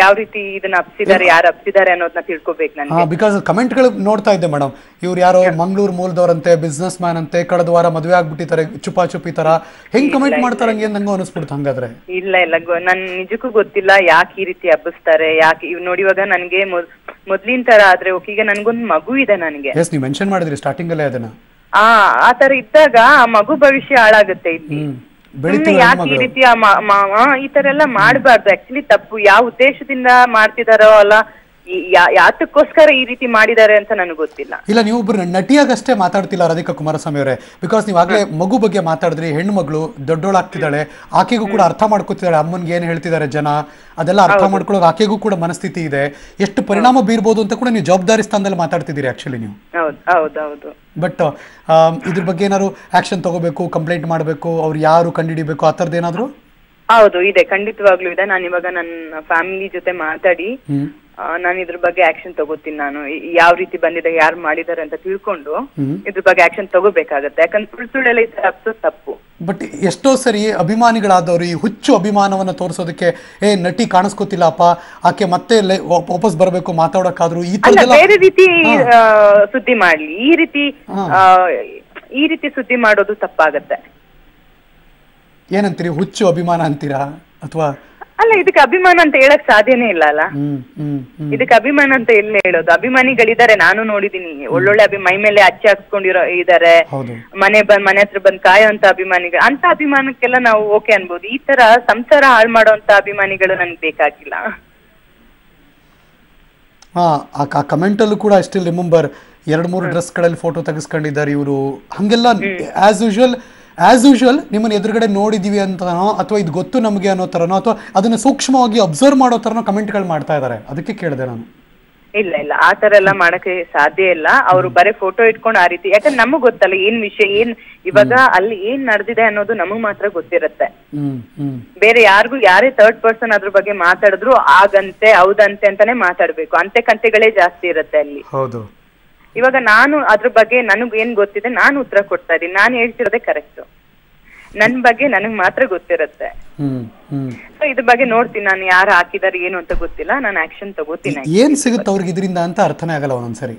ಯಾವ ರೀತಿ ಇದನ್ನ ಅಪ್ಸಿದ್ದಾರೆ ಯಾರು ಅಪ್ಸಿದ್ದಾರೆ ಅನ್ನೋದನ್ನ ತಿಳ್ಕೊಬೇಕು ನಾನು ಬಿಕಾಸ್ ಬಿಕಾಸ್ ಕಮೆಂಟ್ಗಳು ನೋಡ್ತಾ ಇದ್ದೆ ಮೇಡಮ್ ಇವ್ರು ಯಾರೋ ಮಂಗಳೂರು ಮೂಲದವರಂತೆ ಬಿಸ್ನೆಸ್ ಮ್ಯಾನ್ ಅಂತೆ ಕಳೆದ ವಾರ ಮದುವೆ ಆಗ್ಬಿಟ್ಟಿದ್ದಾರೆ ಚುಪಾ ಚುಪಿ ತರ. ಹೆಂಗ್ ಕಮೆಂಟ್ ಮಾಡ್ತಾರೆ ಹಂಗೆ ನಂಗೆ ಅನಿಸ್ಬಿಡ್ತು ಹಂಗಾದ್ರೆ. ಇಲ್ಲ ಇಲ್ಲ ನನ್ ನಿಜಕ್ಕೂ ಗೊತ್ತಿಲ್ಲ ಯಾಕೆ ಈ ರೀತಿ ಹಬ್ಬಿಸ್ತಾರೆ ಯಾಕೆ ಇವ್ ನೋಡಿವಾಗ ನನ್ಗೆ ಮೊದ್ ಮೊದ್ಲಿನ ತರ ಆದ್ರೆ ಓಕೆ ಈಗ ನನ್ಗೊಂದು ಮಗು ಇದೆ ನನ್ಗೆ. ಎಸ್ ನೀವು ಮೆನ್ಷನ್ ಮಾಡಿದ್ರಿ ಸ್ಟಾರ್ಟಿಂಗ್ ಅಲ್ಲೇ ಅದನ್ನ. ಆ ಆತರ ತರ ಇದ್ದಾಗ ಆ ಮಗು ಭವಿಷ್ಯ ಹಾಳಾಗುತ್ತೆ ಇಲ್ಲಿ. ಸುಮ್ನೆ ಯಾಕೆ ಈ ರೀತಿ ಆ ಮ- ಮ- ಆ, ಈ ತರ ಎಲ್ಲ ಮಾಡಬಾರ್ದು. ಆಕ್ಚುಲಿ ತಪ್ಪು. ಯಾವ ಉದ್ದೇಶದಿಂದ ಮಾಡ್ತಿದಾರೋ ಅಲ್ಲ ಯಾತಕ್ಕೋಸ್ಕರ ಈ ರೀತಿ ಮಾಡಿದ್ದಾರೆ ಅಂತ ನನಗೆ ಗೊತ್ತಿಲ್ಲ. ಇಲ್ಲ ನೀವು ಒಬ್ರು ನಟಿಯಾಗಷ್ಟೇ ಮಾತಾಡ್ತಿಲ್ಲ ರಾಧಿಕಾ ಕುಮಾರಸ್ವಾಮಿ ಅವರೇ. ಬಿಕಾಸ್ ನೀವು ಆಗಲೇ ಮಗು ಬಗ್ಗೆ ಮಾತಾಡಿದ್ರಿ ಹೆಣ್ಣು ಮಗಳು ದೊಡ್ಡೋಳಾಗ್ತಿದ್ದಾಳೆ ಆಕೆಗೂ ಕೂಡ ಅರ್ಥ ಮಾಡ್ಕೋತಿದ್ದಾಳೆ ಅಮ್ಮನ್ಗೆ ಏನು ಹೇಳ್ತಿದ್ದಾರೆ ಜನ ಅದೆಲ್ಲ ಅರ್ಥ ಮಾಡ್ಕೊಳ್ಳೋಕೆ ಆಕೆಗೂ ಕೂಡ ಮನಸ್ಥಿತಿ ಇದೆ. ಎಷ್ಟು ಪರಿಣಾಮ ಬೀರ್ಬೋದು ಅಂತ ಕೂಡ ನೀವು ಜವಾಬ್ದಾರಿ ಸ್ಥಾನದಲ್ಲಿ ಮಾತಾಡ್ತಿದ್ದೀರಿ ಆಕ್ಚುಲಿ ನೀವು. ಹೌದು ಹೌದೌದು ಬಟ್ ಇದ್ರ ಬಗ್ಗೆ ಏನಾದ್ರು ಆಕ್ಷನ್ ತಗೋಬೇಕು ಕಂಪ್ಲೇಂಟ್ ಮಾಡಬೇಕು ಅವ್ರು ಯಾರು ಕಂಡುಹಿಡಿಬೇಕು ಆ ಥರದ್ದು ಏನಾದ್ರು? ಹೌದು ಇದೆ. ಖಂಡಿತವಾಗ್ಲೂ ಇದೆ. ನಾನು ಇವಾಗ ನನ್ನ ಫ್ಯಾಮಿಲಿ ಜೊತೆ ಮಾತಾಡಿ ಹ್ಮ್. ನಾನು ಇದ್ರ ಬಗ್ಗೆ ಆಕ್ಷನ್ ತಗೋತೀನಿ ನಾನು. ಯಾವ ರೀತಿ ಬಂದಿದೆ ಯಾರು ಮಾಡಿದ್ದಾರೆ ಅಂತ ತಿಳ್ಕೊಂಡು. ಇದ್ರ ಬಗ್ಗೆ ಆಕ್ಷನ್ ತಗೋಬೇಕಾಗತ್ತೆ. ಯಾಕಂದ್ರೆ ಸುಳ್ಳು ಸುಳ್ಳೆಲ್ಲ ಇದ್ರೆ ಹಬ್ಸೋದ್ ತಪ್ಪು. ಬಟ್ ಎಷ್ಟೋ ಸರಿ ಅಭಿಮಾನಿಗಳಾದವರು ಈ ಹುಚ್ಚು ಅಭಿಮಾನವನ್ನ ತೋರಿಸೋದಕ್ಕೆ ಏ ನಟಿ ಕಾಣಿಸ್ಕೊತಿಲ್ಲಪ್ಪ ಆಕೆ ಮತ್ತೆ ವಾಪಸ್ ಬರಬೇಕು ಮಾತಾಡೋಕ್ಕಾದ್ರು ಈ ತರ ಬೇರೆ ರೀತಿ ಸುದ್ದಿ ಮಾಡ್ಲಿ. ಈ ರೀತಿ ಈ ರೀತಿ ಸುದ್ದಿ ಮಾಡೋದು ತಪ್ಪಾಗತ್ತೆ. ಏನಂತೀರಿ? ಹುಚ್ಚು ಅಭಿಮಾನ ಅಂತೀರಾ? ಅಥವಾ ಅಲ್ಲ ಇದಕ್ಕೆ ಅಭಿಮಾನ ಅಂತ ಹೇಳಕ್ ಸಾಧ್ಯನೇ ಇಲ್ಲ ಅಲ್ಲ? ಇದಕ್ಕೆ ಅಭಿಮಾನ ಅಂತ ಎಲ್ಲಿ ಹೇಳೋದು? ಅಭಿಮಾನಿಗಳಿದ್ದಾರೆ ನಾನು ನೋಡಿದೀನಿ ಒಳ್ಳೊಳ್ಳೆ ಅಭಿ ಮೈ ಮೇಲೆ ಅಚ್ಚಿ ಹಾಕ್ಸ್ಕೊಂಡಿರೋ ಇದಾರೆ ಮನೆ ಬಂದ್ ಮನೆ ಹತ್ರ ಬಂದ್ ಕಾಯೋಂತ ಅಭಿಮಾನಿಗಳು. ಅಂತ ಅಭಿಮಾನಕ್ಕೆಲ್ಲ ನಾವು ಓಕೆ ಅನ್ಬೋದು. ಈ ತರ ಸಂಸಾರ ಹಾಳು ಮಾಡುವಂತ ಅಭಿಮಾನಿಗಳು ನನ್ಗೆ ಬೇಕಾಗಿಲ್ಲ. ಹಾ ಆ ಆ ಕಮೆಂಟಲ್ಲೂ ಕೂಡ ಸ್ಟಿಲ್ ರಿಮೆಂಬರ್ ಎರಡು ಮೂರು ಡ್ರೆಸ್ಗಳಲ್ಲಿ ಫೋಟೋ ತೆಗೆಸ್ಕೊಂಡಿದ್ದಾರೆ ಇವರು. ಹಂಗೆಲ್ಲ ಆಸ್ ಯೂಶುವಲ್ ಆಸ್ ಯೂಶುವಲ್ ನಿಮ್ಮನ್ನು ಎದುರುಗಡೆ ನೋಡಿದೀವಿ ಅಂತನೋ ಅಥವಾ ಇದು ಗೊತ್ತು ನಮಗೆ ಅನ್ನೋ ಥರನೋ ಅಥವಾ ಅದನ್ನ ಸೂಕ್ಷ್ಮವಾಗಿ ಅಬ್ಸರ್ವ್ ಮಾಡೋ ಥರನೋ ಕಮೆಂಟ್ಗಳು ಮಾಡ್ತಾ ಇದ್ದಾರೆ. ಅದಕ್ಕೆ ಕೇಳಿದೆ ನಾನು. ಇಲ್ಲ ಇಲ್ಲ ಆ ತರ ಎಲ್ಲ ಮಾಡಕ್ಕೆ ಸಾಧ್ಯ ಇಲ್ಲ. ಅವ್ರು ಬರೀ ಫೋಟೋ ಇಟ್ಕೊಂಡು ಆ ರೀತಿ ಯಾಕಂದ್ರೆ ನಮಗ್ ಗೊತ್ತಲ್ಲ ಏನ್ ವಿಷಯ ಏನ್ ಇವಾಗ ಅಲ್ಲಿ ಏನ್ ನಡೆದಿದೆ ಅನ್ನೋದು ನಮಗ್ ಮಾತ್ರ ಗೊತ್ತಿರತ್ತೆ. ಬೇರೆ ಯಾರಿಗೂ ಯಾರೇ ಥರ್ಡ್ ಪರ್ಸನ್ ಅದ್ರ ಬಗ್ಗೆ ಮಾತಾಡಿದ್ರು ಆಗಂತೆ ಹೌದಂತೆ ಅಂತಾನೆ ಮಾತಾಡ್ಬೇಕು. ಅಂತೆ ಕಂತೆಗಳೇ ಜಾಸ್ತಿ ಇರುತ್ತೆ ಅಲ್ಲಿ. ಹೌದು. ಇವಾಗ ನಾನು ಅದ್ರ ಬಗ್ಗೆ ನನಗ್ ಏನ್ ಗೊತ್ತಿದೆ ನಾನು ಉತ್ತರ ಕೊಡ್ತಾ ಇದೀನಿ ನಾನು ಹೇಳ್ತಿರೋದೇ ಕರೆಕ್ಟ್ ನನ್ ಬಗ್ಗೆ ನನಗ್ ಮಾತ್ರ ಗೊತ್ತಿರುತ್ತೆ. ಸೊ ಇದ್ರ ಬಗ್ಗೆ ನೋಡ್ತೀನಿ ನಾನು ಯಾರು ಹಾಕಿದಾರೆ ಏನು ಅಂತ ಗೊತ್ತಿಲ್ಲ. ನಾನು ಆಕ್ಷನ್ ತಗೋತೀನಿ ಏನ್ ಸಿಗುತ್ತೆ ಅವ್ರಿಗೆ ಇದರಿಂದ ಅಂತ ಅರ್ಥನೇ ಆಗಲ್ಲ ಒಂದೊಂದ್ಸರಿ.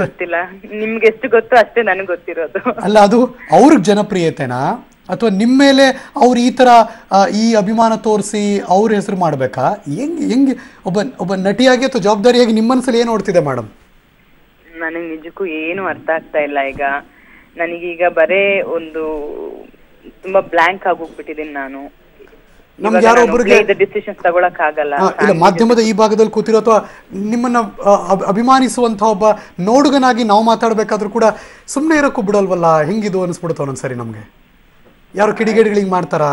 ಗೊತ್ತಿಲ್ಲ. ನಿಮ್ಗೆ ಎಷ್ಟು ಗೊತ್ತು ಅಷ್ಟೇ ನನಗ್ ಗೊತ್ತಿರೋದು. ಅಲ್ಲ ಅದು ಅವ್ರಿಗೆ ಜನಪ್ರಿಯತೆನಾ? ಅಥವಾ ನಿಮ್ಮ ಮೇಲೆ ಅವ್ರು ಈ ತರ ಈ ಅಭಿಮಾನ ತೋರಿಸಿ ಅವ್ರ ಹೆಸರು ಮಾಡಬೇಕಾ? ಹೆಂಗ್ ಹೆಂಗ್ ಒಬ್ಬ ಒಬ್ಬ ನಟಿಯಾಗಿ ಅಥವಾ ಜವಾಬ್ದಾರಿಯಾಗಿ ನಿಮ್ಮ ಮನಸ್ಸಲ್ಲಿ ಏನು ನೋಡ್ತಿದೆ ಮೇಡಮ್ ನನಗ್ ನಿಜಕ್ಕೂ ಏನು ಅರ್ಥ ಆಗ್ತಾ ಇಲ್ಲ ಈಗ. ನನಗೀಗ ಬರೇ ಒಂದು ತುಂಬಾ ಬ್ಲಾಂಕ್ ಆಗೋಗ್ಬಿಟ್ಟಿದ್ದೀನಿ ನಾನು. ನಮ್ಗೆ ಯಾರೋ ಇಲ್ಲ ಮಾಧ್ಯಮದ ಈ ಭಾಗದಲ್ಲಿ ಕೂತಿರೋ ಅಥವಾ ನಿಮ್ಮನ್ನ ಅಭಿಮಾನಿಸುವಂತ ಒಬ್ಬ ನೋಡುಗನಾಗಿ ನಾವು ಮಾತಾಡಬೇಕಾದ್ರೂ ಕೂಡ ಸುಮ್ಮನೆ ಇರೋಕ್ಕೂ ಬಿಡಲ್ವಲ್ಲ ಹೆಂಗಿದು ಅನಿಸ್ಬಿಡುತ್ತೆ ಒಂದೊಂದ್ಸರಿ ನಮ್ಗೆ. ಯಾರು ಕಿಡಿಗೇಡಿಗಳಿಗೆ ಮಾಡ್ತಾರಾ?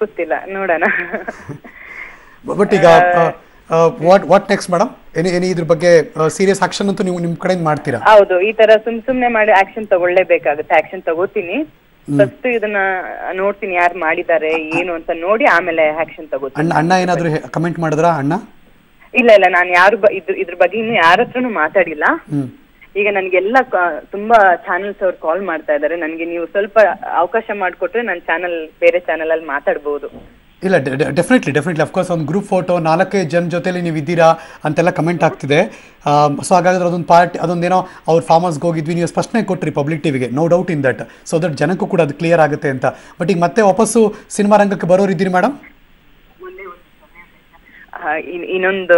ಗೊತ್ತಿಲ್ಲ ನೋಡೋಣ. ಬಟ್ ಈಗ what what next madam any any ಇದ್ರ ಬಗ್ಗೆ ಸೀರಿಯಸ್ ಆಕ್ಷನ್ ಅಂತೂ ನೀವು ನಿಮ್ಮ ಕಡೆಯಿಂದ ಮಾಡ್ತೀರಾ? ಹೌದು ಈ ತರ ಸುಮ್ ಸುಮ್ನೆ ಮಾಡಿ ಆಕ್ಷನ್ ತಗೊಳ್ಳೇಬೇಕಾಗುತ್ತೆ ಆಕ್ಷನ್ ತಗೋತೀನಿ. ಫಸ್ಟ್ ಇದನ್ನ ನೋಡ್ತೀನಿ ಯಾರು ಮಾಡಿದ್ದಾರೆ ಏನು ಅಂತ ನೋಡಿ ಆಮೇಲೆ ಆಕ್ಷನ್ ತಗೋತೀನಿ. ಅಣ್ಣ ಅಣ್ಣ ಏನಾದರೂ ಕಮೆಂಟ್ ಮಾಡಿದ್ರಾ ಅಣ್ಣ? ಇಲ್ಲ ಇಲ್ಲ ನಾನು ಯಾರು ಇದ್ರ ಇದ್ರ ಬಗ್ಗೆ ಇನ್ನು ಯಾರ ಹತ್ರನು ಮಾತಾಡಿಲ್ಲ. ಈಗ ನನ್ಗೆಲ್ಲ ಎಲ್ಲ ತುಂಬಾ ಚಾನೆಲ್ಸ್ ಅವ್ರು ಕಾಲ್ ಮಾಡ್ತಾ ಇದ್ದಾರೆ ನನಗೆ ನೀವು ಸ್ವಲ್ಪ ಅವಕಾಶ ಮಾಡಿಕೊಟ್ರೆ ನನ್ನ ಚಾನಲ್ ಬೇರೆ ಚಾನಲ್ ಅಲ್ಲಿ ಮಾತಾಡ್ಬೋದು. ಇಲ್ಲ ಡೆಫಿನೆಟ್ಲಿ ಡೆಫಿನೆಟ್ಲಿ ಅಫ್ಕೋರ್ಸ್ ಒಂದು ಗ್ರೂಪ್ ಫೋಟೋ ನಾಲ್ಕೇ ಜನ ಜೊತೆಲಿ ನೀವು ಇದ್ದೀರಾ ಅಂತೆಲ್ಲ ಕಮೆಂಟ್ ಆಗ್ತಿದೆ. ಸೊ ಹಾಗಾದ್ರೆ ಅದೊಂದು ಪಾರ್ಟಿ ಅದೊಂದೇನೋ ಅವ್ರ ಫಾರ್ಮರ್ಸ್ಗೆ ಹೋಗಿದ್ವಿ, ನೀವು ಸ್ಪಷ್ಟನೆ ಕೊಟ್ಟ್ರಿ ಪಬ್ಲಿಕ್ ಟಿವಿಗೆ no doubt in that so that ಜನಕ್ಕೂ ಕೂಡ ಅದು ಕ್ಲಿಯರ್ ಆಗುತ್ತೆ ಅಂತ. ಬಟ್ ಈಗ ಮತ್ತೆ ವಾಪಸ್ಸು ಸಿನಿಮಾ ರಂಗಕ್ಕೆ ಬರೋರಿದ್ದೀರಿ ಮೇಡಮ್ ಇನ್ನೊಂದು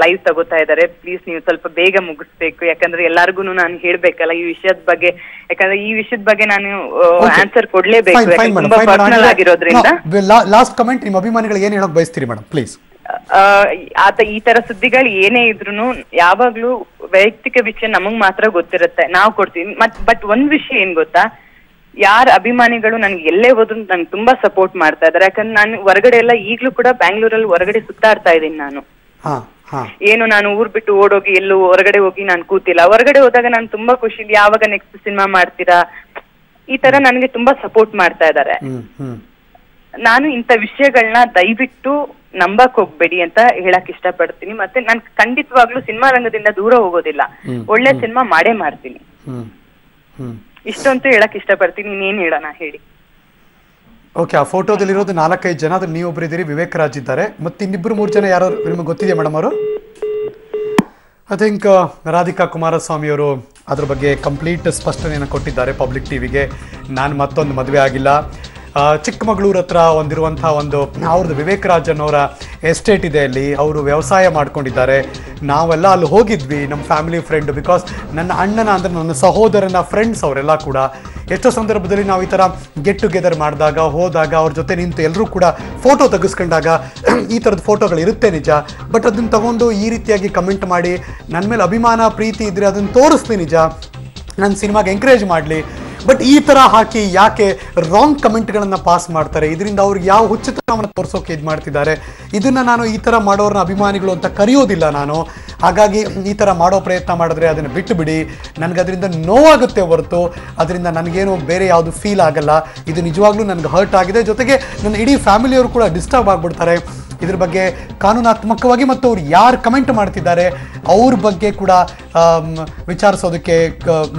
ಲೈವ್ ತಗೋತಾ ಇದ್ದಾರೆ. ಪ್ಲೀಸ್ ನೀವು ಸ್ವಲ್ಪ ಬೇಗ ಮುಗಿಸ್ಬೇಕು. ಯಾಕಂದ್ರೆ ಎಲ್ಲಾರ್ಗು ನಾನು ಹೇಳ್ಬೇಕಲ್ಲ ಈ ವಿಷಯದ ಬಗ್ಗೆ. ಯಾಕಂದ್ರೆ ಈ ವಿಷಯದ ಬಗ್ಗೆ ನಾನು ಆನ್ಸರ್ ಕೊಡ್ಲೇಬೇಕು. ಆಗಿರೋದ್ರಿಂದ. ಲಾಸ್ಟ್ ಕಮೆಂಟ್ ನಿಮ್ಮ ಅಭಿಮಾನಿಗಳಿಗೆ ಏನು ಹೇಳಕ್ ಬಯಸ್ತೀರಿ ಮೇಡಮ್ ಪ್ಲೀಸ್ ಆ, ಆತ ಈ ತರ ಸುದ್ದಿಗಳು ಏನೇ ಇದ್ರು ಯಾವಾಗ್ಲೂ ವೈಯಕ್ತಿಕ ವಿಷಯ ನಮಗ್ ಮಾತ್ರ ಗೊತ್ತಿರುತ್ತೆ. ನಾವು ಕೊಡ್ತೀವಿ. ಮತ್ ಬಟ್ ಒಂದ್ ವಿಷಯ ಏನ್ ಗೊತ್ತಾ? ಯಾರ ಅಭಿಮಾನಿಗಳು ನನ್ಗೆ ಎಲ್ಲೇ ಹೋದ್ರು ನಂಗೆ ತುಂಬಾ ಸಪೋರ್ಟ್ ಮಾಡ್ತಾ ಇದಾರೆ. ಯಾಕಂದ್ರೆ ನಾನು ಹೊರಗಡೆ ಎಲ್ಲ ಈಗ್ಲೂ ಕೂಡ ಬ್ಯಾಂಗ್ಳೂರಲ್ಲಿ ಹೊರಗಡೆ ಸುತ್ತಾಡ್ತಾ ಇದ್ದೀನಿ ನಾನು. ಏನು ನಾನು ಊರ್ ಬಿಟ್ಟು ಓಡೋಗಿ ಎಲ್ಲೂ ಹೊರಗಡೆ ಹೋಗಿ ನಾನು ಕೂತಿಲ್ಲ. ಹೊರಗಡೆ ಹೋದಾಗ ನಾನು ತುಂಬಾ ಖುಷಿ. ಯಾವಾಗ ನೆಕ್ಸ್ಟ್ ಸಿನಿಮಾ ಮಾಡ್ತೀರಾ? ಈ ತರ ನನಗೆ ತುಂಬಾ ಸಪೋರ್ಟ್ ಮಾಡ್ತಾ ಇದ್ದಾರೆ ನಾನು ಇಂಥ ವಿಷಯಗಳನ್ನ ದಯವಿಟ್ಟು ನಂಬಕ್ ಹೋಗ್ಬೇಡಿ ಅಂತ ಹೇಳಕ್ ಇಷ್ಟಪಡ್ತೀನಿ. ಮತ್ತೆ ನಾನು ಖಂಡಿತವಾಗ್ಲೂ ಸಿನಿಮಾ ರಂಗದಿಂದ ದೂರ ಹೋಗೋದಿಲ್ಲ. ಒಳ್ಳೆ ಸಿನಿಮಾ ಮಾಡೇ ಮಾಡ್ತೀನಿ. ಇಷ್ಟಂತೂ ಹೇಳಕ್ ಇಷ್ಟಪಡ್ತೀನಿ, ಇನ್ನೇನ್ ಹೇಳೋಣ, ಹೇಳಿ. ಓಕೆ ಆ ಫೋಟೋದಲ್ಲಿರೋದು ನಾಲ್ಕೈದು ಜನ ಅದ್ರ ನೀವೊಬ್ರು ಇದ್ದೀರಿ, ವಿವೇಕ್ ರಾಜ್ ಇದ್ದಾರೆ. ಮತ್ತೆ ಇನ್ನಿಬ್ಬರು ಮೂರು ಜನ ಯಾರು, ನಿಮಗೆ ಗೊತ್ತಿದೆಯಾ ಮೇಡಮ್ ಅವರು? ಐ ಥಿಂಕ್ ರಾಧಿಕಾ ಕುಮಾರಸ್ವಾಮಿ ಅವರು ಅದ್ರ ಬಗ್ಗೆ ಕಂಪ್ಲೀಟ್ ಸ್ಪಷ್ಟನೆಯನ್ನು ಕೊಟ್ಟಿದ್ದಾರೆ ಪಬ್ಲಿಕ್ ಟಿವಿಗೆ ನಾನು ಮತ್ತೊಂದು ಮದುವೆ ಆಗಿಲ್ಲ. ಚಿಕ್ಕಮಗಳೂರು ಹತ್ರ ಒಂದಿರುವಂಥ ಒಂದು ಅವ್ರದ್ದು ವಿವೇಕ್ ರಾಜನ್ ಅನ್ನೋರ ಎಸ್ಟೇಟ್ ಇದೆ ಅಲ್ಲಿ. ಅವರು ವ್ಯವಸಾಯ ಮಾಡ್ಕೊಂಡಿದ್ದಾರೆ. ನಾವೆಲ್ಲ ಅಲ್ಲಿ ಹೋಗಿದ್ವಿ ನಮ್ಮ ಫ್ಯಾಮಿಲಿ ಫ್ರೆಂಡ್, ಬಿಕಾಸ್ ನನ್ನ ಅಣ್ಣನ ಅಂದರೆ ನನ್ನ ಸಹೋದರನ ಫ್ರೆಂಡ್ಸ್ ಅವರೆಲ್ಲ ಕೂಡ ಎಷ್ಟೋ ಸಂದರ್ಭದಲ್ಲಿ ನಾವು ಈ ಥರ ಗೆಟ್ ಟುಗೆದರ್ ಮಾಡಿದಾಗ, ಹೋದಾಗ ಅವ್ರ ಜೊತೆ ನಿಂತು ಎಲ್ಲರೂ ಕೂಡ ಫೋಟೋ ತೆಗೆಸ್ಕೊಂಡಾಗ ಈ ಥರದ ಫೋಟೋಗಳು ಇರುತ್ತೆ ನಿಜ. ಬಟ್ ಅದನ್ನು ತಗೊಂಡು ಈ ರೀತಿಯಾಗಿ ಕಮೆಂಟ್ ಮಾಡಿ ನನ್ನ ಮೇಲೆ ಅಭಿಮಾನ, ಪ್ರೀತಿ ಇದ್ದರೆ ಅದನ್ನು ತೋರಿಸ್ತೀನಿ ನಿಜ. ನನ್ನ ಸಿನಿಮಾಗೆ ಎಂಕರೇಜ್ ಮಾಡಲಿ. ಬಟ್ ಈ ಥರ ಹಾಕಿ ಯಾಕೆ ರಾಂಗ್ ಕಮೆಂಟ್ಗಳನ್ನು ಪಾಸ್ ಮಾಡ್ತಾರೆ? ಇದರಿಂದ ಅವ್ರಿಗೆ ಯಾವ ಹುಚ್ಚುತನವನ್ನು ತೋರಿಸೋಕೆ ಇದು ಮಾಡ್ತಿದ್ದಾರೆ? ಇದನ್ನು ನಾನು ಈ ಥರ ಮಾಡೋರನ್ನ ಅಭಿಮಾನಿಗಳು ಅಂತ ಕರೆಯೋದಿಲ್ಲ ನಾನು. ಹಾಗಾಗಿ ಈ ಥರ ಮಾಡೋ ಪ್ರಯತ್ನ ಮಾಡಿದ್ರೆ ಅದನ್ನು ಬಿಟ್ಟು ಬಿಡಿ. ನನಗೆ ಅದರಿಂದ ನೋವಾಗುತ್ತೆ ಹೊರತು. ಅದರಿಂದ ನನಗೇನು ಬೇರೆ ಯಾವುದು ಫೀಲ್ ಆಗಲ್ಲ. ಇದು ನಿಜವಾಗ್ಲೂ ನನಗೆ ಹರ್ಟ್ ಆಗಿದೆ. ಜೊತೆಗೆ ನನ್ನ ಇಡೀ ಫ್ಯಾಮಿಲಿಯವರು ಕೂಡ ಡಿಸ್ಟರ್ಬ್ ಆಗಿಬಿಡ್ತಾರೆ. ಇದ್ರ ಬಗ್ಗೆ ಕಾನೂನಾತ್ಮಕವಾಗಿ ಮತ್ತು ಅವ್ರು ಯಾರು ಕಮೆಂಟ್ ಮಾಡ್ತಿದ್ದಾರೆ, ಅವ್ರ ಬಗ್ಗೆ ಕೂಡ ವಿಚಾರಿಸೋದಕ್ಕೆ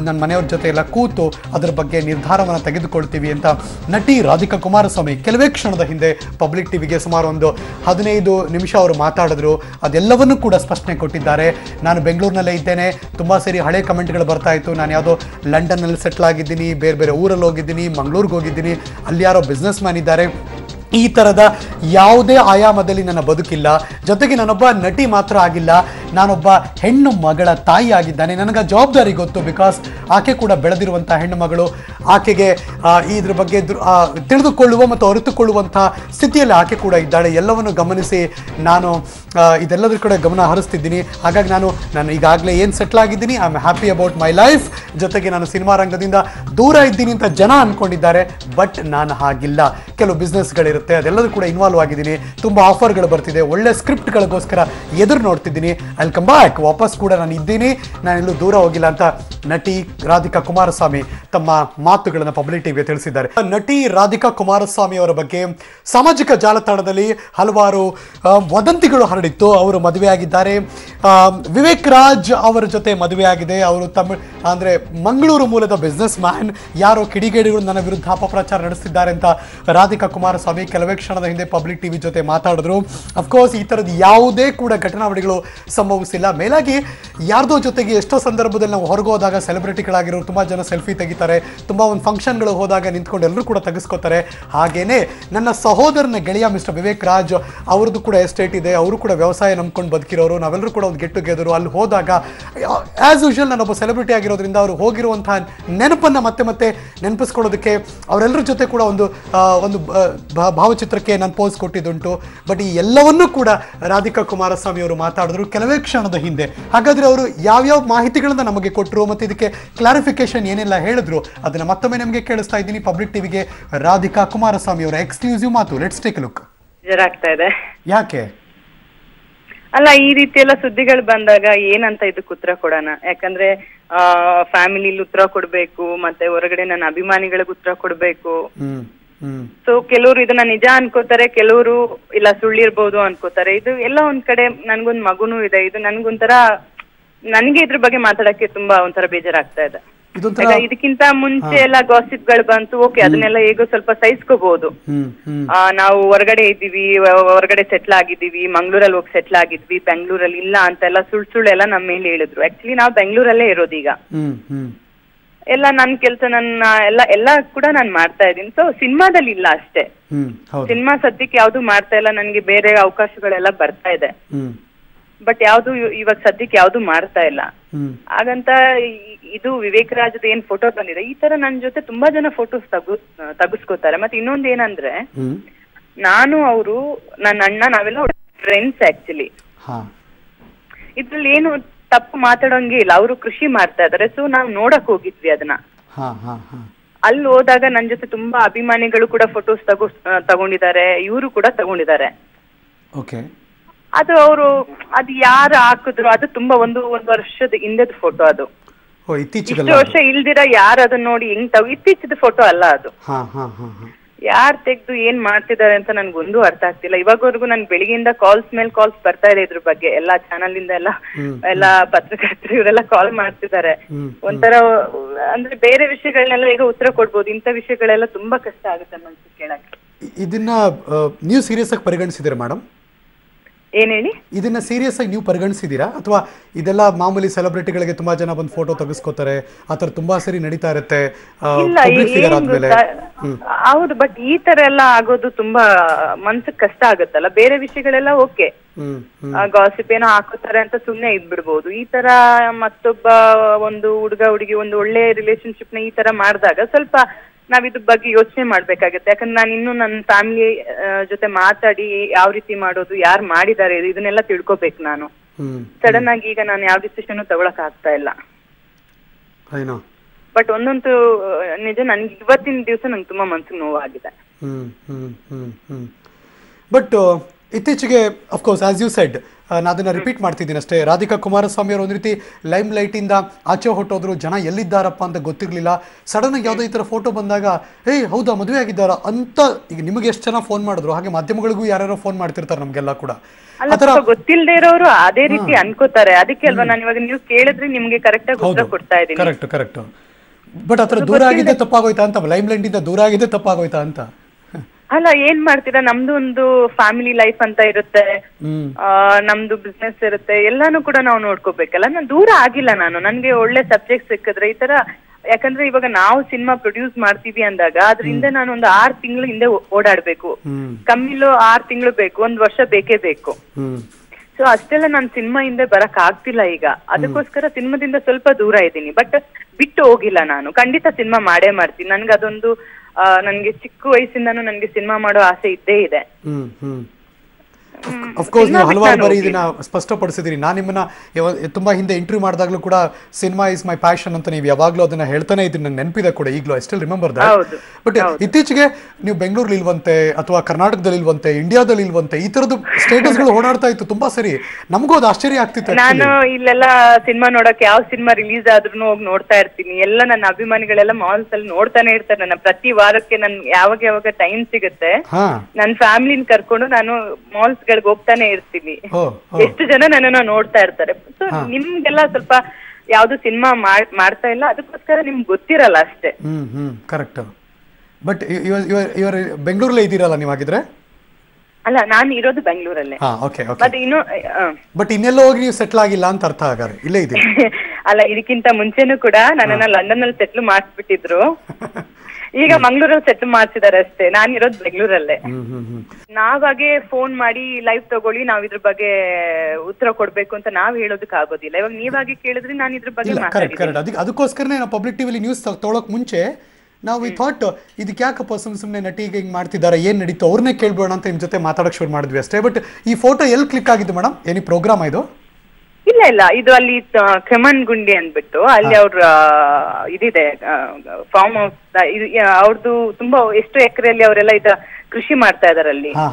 ನನ್ನ ಮನೆಯವ್ರ ಜೊತೆ ಎಲ್ಲ ಕೂತು ಅದ್ರ ಬಗ್ಗೆ ನಿರ್ಧಾರವನ್ನು ತೆಗೆದುಕೊಳ್ತೀವಿ ಅಂತ ನಟಿ ರಾಧಿಕಾ ಕುಮಾರಸ್ವಾಮಿ ಕೆಲವೇ ಕ್ಷಣದ ಹಿಂದೆ ಪಬ್ಲಿಕ್ ಟಿವಿಗೆ ಸುಮಾರು ಒಂದು ಹದಿನೈದು ನಿಮಿಷ ಅವರು ಮಾತಾಡಿದ್ರು. ಅದೆಲ್ಲವನ್ನೂ ಕೂಡ ಸ್ಪಷ್ಟನೆ ಕೊಟ್ಟಿದ್ದಾರೆ. ನಾನು ಬೆಂಗಳೂರಿನಲ್ಲೇ ಇದ್ದೇನೆ. ತುಂಬ ಸರಿ ಹಳೆ ಕಮೆಂಟ್ಗಳು ಬರ್ತಾ ಇತ್ತು. ನಾನು ಯಾವುದೋ ಲಂಡನ್ನಲ್ಲಿ ಸೆಟ್ಲ್ ಆಗಿದ್ದೀನಿ, ಬೇರೆ ಬೇರೆ ಊರಲ್ಲಿ ಹೋಗಿದ್ದೀನಿ, ಮಂಗಳೂರಿಗೆ ಹೋಗಿದ್ದೀನಿ, ಅಲ್ಲಿ ಯಾರೋ ಬಿಸ್ನೆಸ್ ಮ್ಯಾನ್ ಇದ್ದಾರೆ. ಈ ಥರದ ಯಾವುದೇ ಆಯಾಮದಲ್ಲಿ ನನ್ನ ಬದುಕಿಲ್ಲ. ಜೊತೆಗೆ ನಾನೊಬ್ಬ ನಟಿ ಮಾತ್ರ ಆಗಿಲ್ಲ. ನಾನೊಬ್ಬ ಹೆಣ್ಣು ಮಗಳ ತಾಯಿ ಆಗಿದ್ದಾನೆ. ನನಗೆ ಜವಾಬ್ದಾರಿ ಗೊತ್ತು ಬಿಕಾಸ್ ಆಕೆ ಕೂಡ ಬೆಳೆದಿರುವಂಥ ಹೆಣ್ಣು ಮಗಳು. ಆಕೆಗೆ ಇದ್ರ ಬಗ್ಗೆ ತಿಳಿದುಕೊಳ್ಳುವ ಮತ್ತು ಅರಿತುಕೊಳ್ಳುವಂಥ ಸ್ಥಿತಿಯಲ್ಲಿ ಆಕೆ ಕೂಡ ಇದ್ದಾಳೆ. ಎಲ್ಲವನ್ನು ಗಮನಿಸಿ ನಾನು ಇದೆಲ್ಲದ್ರ ಕಡೆ ಗಮನ ಹರಿಸ್ತಿದ್ದೀನಿ. ಹಾಗಾಗಿ ನಾನು ನಾನು ಈಗಾಗಲೇ ಏನು ಸೆಟ್ಲ್ ಆಗಿದ್ದೀನಿ I am happy about my life ಜೊತೆಗೆ ನಾನು ಸಿನಿಮಾ ರಂಗದಿಂದ ದೂರ ಇದ್ದೀನಿ ಅಂತ ಜನ ಅಂದ್ಕೊಂಡಿದ್ದಾರೆ ಬಟ್ ನಾನು ಹಾಗಿಲ್ಲ. ಕೆಲವು ಬಿಸ್ನೆಸ್ಗಳಿರುತ್ತೆ ಅದೆಲ್ಲದೂ ಕೂಡ ಇನ್ವಾಲ್ವ್ ಆಗಿದ್ದೀನಿ ತುಂಬ ಆಫರ್ಗಳು ಬರ್ತಿದೆ. ಒಳ್ಳೆ ಸ್ಕ್ರಿಪ್ಟ್ಗಳಿಗೋಸ್ಕರ ಎದುರು ನೋಡ್ತಿದ್ದೀನಿ. ಅಲ್ಲಿ ಕಮ್ ಬ್ಯಾಕ್ ವಾಪಸ್ ಕೂಡ ನಾನು ಇದ್ದೀನಿ. ನಾನೆಲ್ಲೂ ದೂರ ಹೋಗಿಲ್ಲ ಅಂತ ನಟಿ ರಾಧಿಕಾ ಕುಮಾರಸ್ವಾಮಿ ತಮ್ಮ ಮಾತುಗಳನ್ನು ಪಬ್ಲಿಕ್ ಟಿವಿಗೆ ತಿಳಿಸಿದ್ದಾರೆ. ನಟಿ ರಾಧಿಕಾ ಕುಮಾರಸ್ವಾಮಿ ಅವರ ಬಗ್ಗೆ ಸಾಮಾಜಿಕ ಜಾಲತಾಣದಲ್ಲಿ ಹಲವಾರು ವದಂತಿಗಳು ಹರಡಿತ್ತು. ಅವರು ಮದುವೆಯಾಗಿದ್ದಾರೆ. ವಿವೇಕ್ ರಾಜ್ ಅವರ ಜೊತೆ ಮದುವೆಯಾಗಿದೆ. ಅವರು ತಮಿಳ್, ಅಂದರೆ ಮಂಗಳೂರು ಮೂಲದ ಬಿಸ್ನೆಸ್ ಮ್ಯಾನ್ ಯಾರೋ ಕಿಡಿಗೇಡಿಗಳು ನನ್ನ ವಿರುದ್ಧ ಅಪಪ್ರಚಾರ ನಡೆಸಿದ್ದಾರೆ ಅಂತ ರಾಧಿಕಾ ಕುಮಾರಸ್ವಾಮಿ ಕೆಲವೇ ಕ್ಷಣದ ಹಿಂದೆ ಪಬ್ಲಿಕ್ ಟಿವಿ ಜೊತೆ ಮಾತಾಡಿದ್ರು. ಅಫ್ಕೋರ್ಸ್ ಈ ಥರದ್ದು ಯಾವುದೇ ಕೂಡ ಘಟನಾವಳಿಗಳು ಸಂಭವಿಸಿಲ್ಲ. ಮೇಲಾಗಿ ಯಾರ್ದೋ ಜೊತೆಗೆ ಎಷ್ಟೋ ಸಂದರ್ಭದಲ್ಲಿ ನಾವು ಹೊರಗೆ ಹೋದಾಗ ಸೆಲೆಬ್ರಿಟಿಗಳಾಗಿರೋ ತುಂಬ ಜನ ಸೆಲ್ಫಿ ತೆಗಿತಾರೆ. ತುಂಬ ಒಂದು ಫಂಕ್ಷನ್ಗಳು ಹೋದಾಗ ನಿಂತ್ಕೊಂಡು ಎಲ್ಲರೂ ಕೂಡ ತೆಗೆಸ್ಕೋತಾರೆ. ಹಾಗೇನೆ ನನ್ನ ಸಹೋದರನ ಗೆಳೆಯ ಮಿಸ್ಟರ್ ವಿವೇಕ್ ರಾಜ್, ಅವ್ರದ್ದು ಕೂಡ ಎಸ್ಟೇಟ್ ಇದೆ. ಅವರು ಕೂಡ ವ್ಯವಸಾಯ ನಂಬ್ಕೊಂಡು ಬದುಕಿರೋರು. ನಾವೆಲ್ಲರೂ ಕೂಡ ಒಂದು ಗೆಟ್ ಟುಗೆದರು ಅಲ್ಲಿ ಹೋದಾಗ ಆ್ಯಸ್ ಯೂಶುವಲ್ ನಾನೊಬ್ಬ ಸೆಲೆಬ್ರಿಟಿ ಆಗಿರೋದ್ರಿಂದ ಅವರು ಹೋಗಿರುವಂತಹ ನೆನಪನ್ನು ಮತ್ತೆ ಮತ್ತೆ ನೆನಪಿಸ್ಕೊಳ್ಳೋದಕ್ಕೆ ಅವರೆಲ್ಲರ ಜೊತೆ ಕೂಡ ಒಂದು ಒಂದು ಭಾವಚಿತ್ರಕ್ಕೆ ನಾನು ಪೋಸ್ ಕೊಟ್ಟಿದ್ದುಂಟು. ಬಟ್ ಈ ಎಲ್ಲವನ್ನೂ ಕೂಡ ರಾಧಿಕಾ ಕುಮಾರಸ್ವಾಮಿ ಅವರು ಮಾತಾಡಿದ್ರು ಕೆಲವೇ ಕ್ಷಣದ ಹಿಂದೆ. ಹಾಗಾದ್ರೆ ಅವರು ಯಾವ್ಯಾವ ಮಾಹಿತಿಗಳನ್ನು ನಮಗೆ ಕೊಟ್ಟರು ಮತ್ತು ಇದಕ್ಕೆ ಕ್ಲಾರಿಫಿಕೇಶನ್ ಏನೆಲ್ಲ ಹೇಳಿದ್ರು ಅದನ್ನ ಮತ್ತೊಮ್ಮೆ ನಮಗೆ ಕೇಳಿಸ್ತಾ ಇದ್ದೀನಿ. ಪಬ್ಲಿಕ್ ಟಿವಿಗೆ ರಾಧಿಕಾ ಕುಮಾರಸ್ವಾಮಿ ಅವರ ಎಕ್ಸ್ಕ್ಲೂಸಿವ್ ಮಾತು. ಲೆಟ್ಸ್ ಟೇಕ್ ಲುಕ್ ಇದೆ. ಯಾಕೆ? ಅಲ್ಲ ಈ ರೀತಿ ಎಲ್ಲ ಸುದ್ದಿಗಳು ಬಂದಾಗ ಏನಂತ ಇದಕ್ಕೆ ಉತ್ತರ ಕೊಡೋಣ? ಯಾಕಂದ್ರೆ ಆ ಫ್ಯಾಮಿಲಿ ಉತ್ತರ ಕೊಡ್ಬೇಕು ಮತ್ತೆ ಹೊರಗಡೆ ನನ್ನ ಅಭಿಮಾನಿಗಳಿಗೆ ಉತ್ತರ ಕೊಡ್ಬೇಕು. ಸೊ ಕೆಲವರು ಇದನ್ನ ನಿಜ ಅನ್ಕೋತಾರೆ ಕೆಲವರು ಇಲ್ಲ ಸುಳ್ಳಿರ್ಬೋದು ಅನ್ಕೋತಾರೆ. ಇದು ಎಲ್ಲ ಒಂದ್ ಕಡೆ ನನ್ಗೊಂದ್ ಮಗುನೂ ಇದೆ. ಇದು ನನ್ಗೊಂಥರ ನನ್ಗೆ ಇದ್ರ ಬಗ್ಗೆ ಮಾತಾಡಕ್ಕೆ ತುಂಬಾ ಒಂಥರ ಬೇಜಾರಾಗ್ತಾ ಇದೆ. ಇದಕ್ಕಿಂತ ಮುಂಚೆ ಎಲ್ಲ ಗಾಸಿಪ್ಗಳು ಬಂತು ಓಕೆ ಅದನ್ನೆಲ್ಲ ಹೇಗೋ ಸ್ವಲ್ಪ ಸಹಿಸ್ಕೋಬಹುದು ನಾವು ಹೊರಗಡೆ ಇದ್ದೀವಿ ಹೊರಗಡೆ ಸೆಟ್ಲ್ ಆಗಿದ್ದೀವಿ ಮಂಗ್ಳೂರಲ್ಲಿ ಹೋಗಿ ಸೆಟ್ಲ್ ಆಗಿದ್ವಿ ಬೆಂಗಳೂರಲ್ಲಿ ಇಲ್ಲ ಅಂತ ಅಂತೆಲ್ಲ ಸುಳ್ ಸುಳ್ಳೆಲ್ಲ ನಮ್ಮ ಮೇಲೆ ಹೇಳಿದ್ರು. ಆಕ್ಚುಲಿ ನಾವು ಬೆಂಗಳೂರಲ್ಲೇ ಇರೋದೀಗ. ಈಗ ಎಲ್ಲ ನನ್ ಕೆಲಸ ನನ್ನ ಎಲ್ಲ ಎಲ್ಲ ಕೂಡ ನಾನು ಮಾಡ್ತಾ ಇದ್ದೀನಿ. ಸೊ ಸಿನಿಮಾದಲ್ಲಿ ಇಲ್ಲ ಅಷ್ಟೇ. ಸಿನಿಮಾ ಸದ್ಯಕ್ಕೆ ಯಾವ್ದು ಮಾಡ್ತಾ ಇಲ್ಲ ನನ್ಗೆ ಬೇರೆ ಅವಕಾಶಗಳೆಲ್ಲ ಬರ್ತಾ ಇದೆ. ಬಟ್ ಯಾವ್ದು ಇವ್- ಇವಾಗ ಸದ್ಯಕ್ಕೆ ಯಾವ್ದು ಮಾಡ್ತಾ ಇಲ್ಲ. ಹಾಗಂತ ಇದು ವಿವೇಕ್ ರಾಜದ ಏನ್ ಫೋಟೋ ಬಂದಿದೆ ಈ ತರ ನನ್ ಜೊತೆ ತುಂಬಾ ಜನ ಫೋಟೋಸ್ ತಗು ತಗಸ್ಕೋತಾರೆ. ಮತ್ತೆ ಇನ್ನೊಂದ್ ಏನಂದ್ರೆ ನಾನು ಅವರು ನನ್ನ ಅಣ್ಣ ನಾವೆಲ್ಲ ಫ್ರೆಂಡ್ಸ್ ಆಕ್ಚುಲಿ ಇದ್ರಲ್ಲಿ ಏನು ತಪ್ಪು ಮಾತಾಡೋಂಗೆ ಇಲ್ಲ. ಅವರು ಕೃಷಿ ಮಾಡ್ತಾ ಇದಾರೆ. ಸೊ ನಾವು ನೋಡಕ್ ಹೋಗಿದ್ವಿ ಅದನ್ನ. ಅಲ್ಲಿ ಹೋದಾಗ ನನ್ ಜೊತೆ ತುಂಬಾ ಅಭಿಮಾನಿಗಳು ಕೂಡ ಫೋಟೋಸ್ ತಗೋ ತಗೊಂಡಿದ್ದಾರೆ. ಇವರು ಕೂಡ ತಗೊಂಡಿದ್ದಾರೆ. ಅದು ಅವರು ಅದು ಯಾರು ಹಾಕಿದ್ರು ಅದು ತುಂಬಾ ಒಂದು ಒಂದು ವರ್ಷದ ಹಿಂದೆದ ಫೋಟೋ ಅದು. ಇಷ್ಟು ವರ್ಷ ಇಲ್ದಿರ ಯಾರು ಅದನ್ನ ನೋಡಿ ಹೆಂಗ್ ತಗೋ ಇತ್ತೀಚಿದ ಫೋಟೋ ಅಲ್ಲ ಅದು. ಯಾರ್ ತೆಗ್ದು ಏನ್ ಮಾಡ್ತಿದ್ದಾರೆ ಅಂತ ನನ್ಗೊಂದು ಅರ್ಥ ಆಗ್ತಿಲ್ಲ. ಇವಾಗವರೆಗೂ ನನ್ ಬೆಳಿಗ್ಗೆಯಿಂದ ಕಾಲ್ಸ್ ಮೇಲೆ ಕಾಲ್ಸ್ ಬರ್ತಾ ಇದೆ ಇದ್ರ ಬಗ್ಗೆ. ಎಲ್ಲಾ ಚಾನಲ್ ಇಂದ ಎಲ್ಲ. ಎಲ್ಲಾ ಪತ್ರಕರ್ತರು ಇವರೆಲ್ಲ ಕಾಲ್ ಮಾಡ್ತಿದ್ದಾರೆ. ಒಂಥರ ಅಂದ್ರೆ ಬೇರೆ ವಿಷಯಗಳನ್ನೆಲ್ಲ ಈಗ ಉತ್ತರ ಕೊಡ್ಬೋದು. ಇಂಥ ವಿಷಯಗಳೆಲ್ಲ ತುಂಬಾ ಕಷ್ಟ ಆಗುತ್ತೆ ಮನ್ಸಿಗೆ ಕೇಳಕ್ಕೆ. ಇದನ್ನ ನೀವು ಸೀರಿಯಸ್ ಆಗಿ ಪರಿಗಣಿಸಿದ್ರೆ ಮೇಡಮ್ ಏನ್ ಹೇಳಿ? ಇದನ್ನ ಸೀರಿಯಸ್ ಆಗಿ ನೀವು ಪರಿಗಣಿಸಿದೀರಾ? ಅಥವಾ ಇದೆಲ್ಲ ಮಾಮೂಲಿ ಸೆಲೆಬ್ರಿಟಿಗಳಿಗೆ ತುಂಬಾ ಜನ ಬಂದು ಫೋಟೋ ತೆಗೆಸ್ಕೋತಾರೆ ಆ ಥರ ತುಂಬಾ ಸರಿ ನಡೀತಾ ಇರುತ್ತೆ? ಹೌದು ಬಟ್ ಈ ತರ ಎಲ್ಲ ಆಗೋದು ತುಂಬಾ ಮನ್ಸಕ್ ಕಷ್ಟ ಆಗುತ್ತಲ್ಲ? ಬೇರೆ ವಿಷಯಗಳೆಲ್ಲ ಓಕೆ ಗಾಸಿಪ್ ಏನೋ ಹಾಕೋತಾರೆ ಅಂತ ಸುಮ್ನೆ ಇದ್ಬಿಡ್ಬೋದು. ಈ ತರ ಮತ್ತೊಬ್ಬ ಒಂದು ಹುಡುಗ ಹುಡುಗಿ ಒಂದು ಒಳ್ಳೆ ರಿಲೇಶನ್ಶಿಪ್ನ ಈ ತರ ಮಾಡಿದಾಗ ಸ್ವಲ್ಪ ನಾವ್ ಇದ್ರ ಬಗ್ಗೆ ಯೋಚನೆ ಮಾಡ್ಬೇಕಾಗತ್ತೆ. ಯಾಕಂದ್ರೆ ನಾನು ಇನ್ನು ನನ್ನ ಫ್ಯಾಮಿಲಿ ಜೊತೆ ಮಾತಾಡಿ ಯಾವ ರೀತಿ ಮಾಡೋದು ಯಾರು ಮಾಡಿದ್ದಾರೆ ಇದನ್ನೆಲ್ಲ ತಿಳ್ಕೊಬೇಕು ನಾನು. ಸಡನ್ ಆಗಿ ಈಗ ನಾನು ಯಾವ ಡಿಸಿಷನ್ ತಗೊಳಕ್ ಆಗ್ತಾ ಇಲ್ಲ. ಬಟ್ ಒಂದೊಂದು ನಿಜ ನನ್ಗೆ ಇವತ್ತಿನ ದಿವಸ ನಂಗೆ ತುಂಬಾ ಮನ್ಸಿಗೆ ನೋವಾಗಿದೆ. ಹ್ಮ್ ಹ್ಮ್ ಹ್ಮ್ ಹ್ಮ್. ಬಟ್ ಇತ್ತೀಚೆಗೆ of course as you said ನಾನು ಅದನ್ನ ರಿಪೀಟ್ ಮಾಡ್ತಿದ್ದೀನಿ ಅಷ್ಟೇ. ರಾಧಿಕಾ ಕುಮಾರಸ್ವಾಮಿ ಅವರು ಒಂದು ರೀತಿ ಲೈಮ್ ಲೈಟಿಂದ ಆಚೆ ಹೊಟ್ಟೋದ್ರು ಜನ ಎಲ್ಲಿದ್ದಾರಪ್ಪ ಅಂತ ಗೊತ್ತಿರಲಿಲ್ಲ. ಸಡನ್ ಆಗಿ ಯಾವುದೋ ಈ ಥರ ಫೋಟೋ ಬಂದಾಗ ಏಯ್ ಹೌದಾ ಮದುವೆ ಆಗಿದ್ದಾರ? ಅಂತ ಈಗ ನಿಮಗೆ ಎಷ್ಟು ಜನ ಫೋನ್ ಮಾಡಿದ್ರು ಹಾಗೆ ಮಾಧ್ಯಮಗಳಿಗೂ ಯಾರ್ಯಾರೋ ಫೋನ್ ಮಾಡ್ತಿರ್ತಾರೆ ನಮಗೆಲ್ಲ ಕೂಡ. ಗೊತ್ತಿಲ್ಲದೆ ಇರೋರು ಅದೇ ರೀತಿ ಅನ್ಕೋತಾರೆ. ಅದಕ್ಕೆ ಅಲ್ವಾ ನಾನು ಇವಾಗ ನೀವು ಕೇಳಿದ್ರೆ ನಿಮ್ಗೆ ಕರೆಕ್ಟ್ ಆಗಿ ಉತ್ತರ ಕೊಡ್ತಾ ಇದ್ದೀನಿ. ಕರೆಕ್ಟ್ ಕರೆಕ್ಟ್ ಬಟ್ ಆ ದೂರ ಆಗಿದ್ದೆ ತಪ್ಪಾಗೋಯ್ತಾ ಅಂತ ಲೈಮ್ ಲೈಟಿಂದ ದೂರ ಆಗಿದ್ದೆ ತಪ್ಪಾಗೋಯ್ತಾ ಅಂತ? ಅಲ್ಲ ಏನ್ ಮಾಡ್ತೀರಾ? ನಮ್ದು ಒಂದು ಫ್ಯಾಮಿಲಿ ಲೈಫ್ ಅಂತ ಇರುತ್ತೆ. ಆ, ನಮ್ದು ಬಿಸ್ನೆಸ್ ಇರುತ್ತೆ. ಎಲ್ಲಾನು ಕೂಡ ನಾವು ನೋಡ್ಕೋಬೇಕಲ್ಲ? ನಾನು ದೂರ ಆಗಿಲ್ಲ ನಾನು. ನನ್ಗೆ ಒಳ್ಳೆ ಸಬ್ಜೆಕ್ಟ್ ಸಿಕ್ಕಿದ್ರೆ ಈ ತರ ಯಾಕಂದ್ರೆ ಇವಾಗ ನಾವು ಸಿನಿಮಾ ಪ್ರೊಡ್ಯೂಸ್ ಮಾಡ್ತೀವಿ ಅಂದಾಗ ಅದ್ರಿಂದ ನಾನು ಒಂದು ಆರ್ ತಿಂಗಳು ಹಿಂದೆ ಓ- ಓಡಾಡ್ಬೇಕು. ಹ್ಮ್. ಕಮ್ಮಿಲೋ ಆರ್ ತಿಂಗಳು ಬೇಕು. ಒಂದ್ ವರ್ಷ ಬೇಕೇ ಬೇಕು. ಹ್ಮ್. ಸೊ ಅಷ್ಟೆಲ್ಲ ನಾನು ಸಿನಿಮಾ ಹಿಂದೆ ಬರಕ್ ಆಗ್ತಿಲ್ಲ ಈಗ. ಅದಕ್ಕೋಸ್ಕರ ಸಿನಿಮಾದಿಂದ ಸ್ವಲ್ಪ ದೂರ ಇದ್ದೀನಿ. ಬಟ್ ಬಿಟ್ಟು ಹೋಗಿಲ್ಲ ನಾನು. ಖಂಡಿತ ಸಿನಿಮಾ ಮಾಡೇ ಮಾಡ್ತೀನಿ. ನನ್ಗೆ ಅದೊಂದು ಆ, ನನ್ಗೆ ಚಿಕ್ಕ ವಯಸ್ಸಿಂದಾನು ನನ್ಗೆ ಸಿನಿಮಾ ಮಾಡೋ ಆಸೆ ಇದ್ದೇ ಇದೆ. ಹ್ಮ್. ಕೋರ್ಸ್ ಅಫ್ಕೋರ್ಸ್ ನೀವು ಹಲವಾರು ಬಾರಿ ಇದನ್ನ ಸ್ಪಷ್ಟಪಡಿಸಿದಿರಿ. ನಾನು ನಿಮ್ಮನ್ನ ತುಂಬಾ ಹಿಂದೆ ಇಂಟರ್ವ್ಯೂ ಮಾಡಿದಾಗಲೂ ಕೂಡ ಸಿನಿಮಾ ಇಸ್ ಮೈ ಪ್ಯಾಷನ್ ಅಂತ ನೀವು ಯಾವಾಗಲೂ ಅದನ್ನ ಹೇಳ್ತಾನೆ ಇದ್ದೀನಿ ನಂಗೆ ನೆನಪಿದೆ ಕೂಡ ಈಗಲೂ I still remember that but ಇತ್ತೀಚೆಗೆ ನೀವು ಬೆಂಗಳೂರಲ್ಲಿ ಇಲ್ವಂತೆ ಅಥವಾ ಕರ್ನಾಟಕದಲ್ಲಿ ಇಲ್ವಂತೆ ಇಂಡಿಯಾದಲ್ಲಿ ಇಲ್ವಂತೆ ಈ ತರದ್ದು ಸ್ಟೇಟಸ್ಗಳು ಓಡಾಡ್ತಾ ಇತ್ತು ತುಂಬಾ ಸರಿ. ನಮಗೂ ಅದು ಆಶ್ಚರ್ಯ ಆಗ್ತಿತ್ತು ನಾನು ಇಲ್ಲೆಲ್ಲ ಸಿನಿಮಾ ನೋಡಕ್ಕೆ ಯಾವ ಸಿನಿಮಾ ರಿಲೀಸ್ ಆದ್ರೂ ಹೋಗಿ ನೋಡ್ತಾ ಇರ್ತೀನಿ. ಎಲ್ಲ ನನ್ನ ಅಭಿಮಾನಿಗಳೆಲ್ಲ ಮಾಲ್ಸ್ ಅಲ್ಲಿ ನೋಡ್ತಾನೆ ಇರ್ತಾರೆ. ನನ್ನ ಪ್ರತಿ ವಾರಕ್ಕೆ ನನ್ ಯಾವಾಗ ಯಾವಾಗ ಟೈಮ್ ಸಿಗುತ್ತೆ ಹಾ. ನನ್ನ ಫ್ಯಾಮಿಲಿನ ಕರ್ಕೊಂಡು ನಾನು ಮಾಲ್ಸ್ ಹೋಗ್ತಾನೆ ಇರ್ತೀನಿ. ಎಷ್ಟು ಜನ ನನ್ನನ್ನ ನೋಡ್ತಾ ಇರ್ತಾರೆ. ಸೊ ನಿಮ್ಗೆಲ್ಲ ಸ್ವಲ್ಪ ಯಾವ್ದು ಸಿನಿಮಾ ಮಾಡ್ತಾ ಇಲ್ಲ? ಅದಕ್ಕೋಸ್ಕರ ನಿಮ್ಗೆ ಗೊತ್ತಿರಲ್ಲ ಅಷ್ಟೇ. ಹ್ಮ್ ಕರೆಕ್ಟ್. ಬಟ್ ಇವರು ಬೆಂಗಳೂರಲ್ಲಿ ಇದ್ದೀರಲ್ಲ ನೀವು ಹಾಗಿದ್ರೆ? ಅಲ್ಲ ನಾನು ಇರೋದು ಬೆಂಗಳೂರಲ್ಲೇ. ಮತ್ತೆ ಇನ್ನು ಬಟ್ ಇನ್ನೆಲ್ಲೋ ಹೋಗಿ ನೀವು ಸೆಟ್ಲ್ ಆಗಿಲ್ಲ ಅಂತ ಅರ್ಥ ಆಗಾರೆ ಇಲ್ಲೇ ಇದೆ ಅಲ್ಲ ಇದಕ್ಕಿಂತ ಮುಂಚೆನೂ ಕೂಡ ನನ್ನನ್ನ ಲಂಡನ್ ಅಲ್ಲಿ ಸೆಟ್ಲ್ ಮಾಡಿಸ್ಬಿಟ್ಟಿದ್ರು ಈಗ ಮಂಗ್ಳೂರಲ್ಲಿ ಸೆಟ್ ಮಾಡ್ತಿದ್ದಾರೆ ಅಷ್ಟೇ. ನಾನ್ ಇರೋದು ಬೆಂಗಳೂರಲ್ಲೇ. ನಾವಾಗೆ ಫೋನ್ ಮಾಡಿ ಲೈವ್ ತಗೊಳ್ಳಿ ನಾವ್ ಇದ್ರ ಬಗ್ಗೆ ಉತ್ತರ ಕೊಡ್ಬೇಕು ಅಂತ ನಾವ್ ಹೇಳೋದಕ್ ಆಗೋದಿಲ್ಲ. ಇವಾಗ ನೀವಾಗೆ ಕೇಳಿದ್ರೆ ನಾನು ಇದ್ರ ಬಗ್ಗೆ ಕರೆಕ್ಟ್ ಕರೆಕ್ಟ್ ಅದಕ್ಕೆ ಅದಕ್ಕೋಸ್ಕರನೇ ನಾವು ಪಬ್ಲಿಕ್ ಟಿವಿಲಿ ನ್ಯೂಸ್ ತೊಗೊಳಕ್ ಮುಂಚೆ ನಾವು ಈ ಥಾಟ್ ಇದಕ್ಕೆ ಯಾಕಪ್ಪ ಸುಮ್ಮನೆ ಸುಮ್ಮನೆ ನಟಿಗೆ ಹಿಂಗೆ ಮಾಡ್ತಿದ್ದಾರೆ ಏನು ನಡೀತು ಅವ್ರನ್ನೇ ಕೇಳ್ಬೋಣ ಅಂತ ನಿಮ್ಮ ಜೊತೆ ಮಾತಾಡೋಕೆ ಶುರು ಮಾಡಿದ್ವಿ ಅಷ್ಟೇ. ಬಟ್ ಈ ಫೋಟೋ ಎಲ್ಲಿ ಕ್ಲಿಕ್ ಆಗಿದ್ದು ಮೇಡಮ್ ಏನಿ ಪ್ರೋಗ್ರಾಮ್ ಇದು? ಇಲ್ಲ ಇಲ್ಲ. ಇದು ಅಲ್ಲಿ ಕೆಮನ್ ಗುಂಡಿ ಅಂದ್ಬಿಟ್ಟು ಅಲ್ಲಿ ಅವ್ರ ಇದಿದೆ ಫಾರ್ಮ್ ಹೌಸ್ ಅವ್ರದ್ದು ತುಂಬಾ ಎಷ್ಟು ಎಕರೆಯಲ್ಲಿ ಅವರೆಲ್ಲ ಇದ ಕೃಷಿ ಮಾಡ್ತಾ ಇದಾರೆ ಅಲ್ಲಿ ಹಾ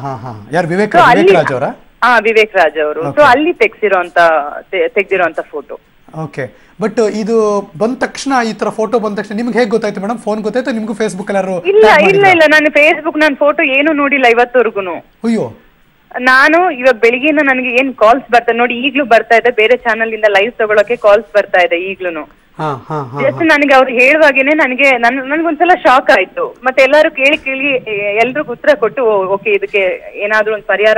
ವಿವೇಕ್ ರಾಜ್ ಅವರ. ಸೊ ಅಲ್ಲಿ ತೆಗ್ಸಿರೋಂತ ತೆಗ್ದಿರೋಂತ ಫೋಟೋ ಓಕೆ ಬಟ್ ಇದು ಬಂದ ತಕ್ಷಣ ಈ ತರ ಫೋಟೋ ಬಂದ ತಕ್ಷಣ ನಿಮ್ಗೆ ಹೇಗೆ ಗೊತ್ತಾಯ್ತು ಮೇಡಮ್ ಫೋನ್ ಗೊತ್ತಾಯ್ತು? ನಿಮ್ಗೂ ಫೇಸ್ಬುಕ್ ಅಲ್ಲಿ ಇಲ್ಲ ಇಲ್ಲ ಇಲ್ಲ. ನಾನು ಫೇಸ್ಬುಕ್ ನಾನು ಫೋಟೋ ಏನು ನೋಡಿಲ್ಲ ಇವತ್ತವರೆಗೂ ಅಯ್ಯೋ. ನಾನು ಇವಾಗ ಬೆಳಿಗ್ಗೆಯಿಂದ ನನಗೆ ಏನ್ ಕಾಲ್ಸ್ ಬರ್ತಾ ನೋಡಿ ಈಗ್ಲೂ ಬರ್ತಾ ಇದೆ, ಬೇರೆ ಚಾನಲ್ ಇಂದ ಲೈವ್ ತಗೊಳಕ್ಕೆ ಕಾಲ್ಸ್ ಬರ್ತಾ ಇದೆ ಈಗ್ಲೂ ಜಸ್ಟ್ ನನಗೆ ಅವ್ರು ಹೇಳುವಾಗೇನೆ ನನಗೆ ನನ್ ನನ್ಗೊಂದ್ಸಲ ಶಾಕ್ ಆಯ್ತು. ಮತ್ತೆ ಎಲ್ಲರೂ ಕೇಳಿ ಕೇಳಿ ಎಲ್ರಿಗೂ ಉತ್ತರ ಕೊಟ್ಟು ಓಕೆ ಇದಕ್ಕೆ ಏನಾದ್ರೂ ಒಂದು ಪರಿಹಾರ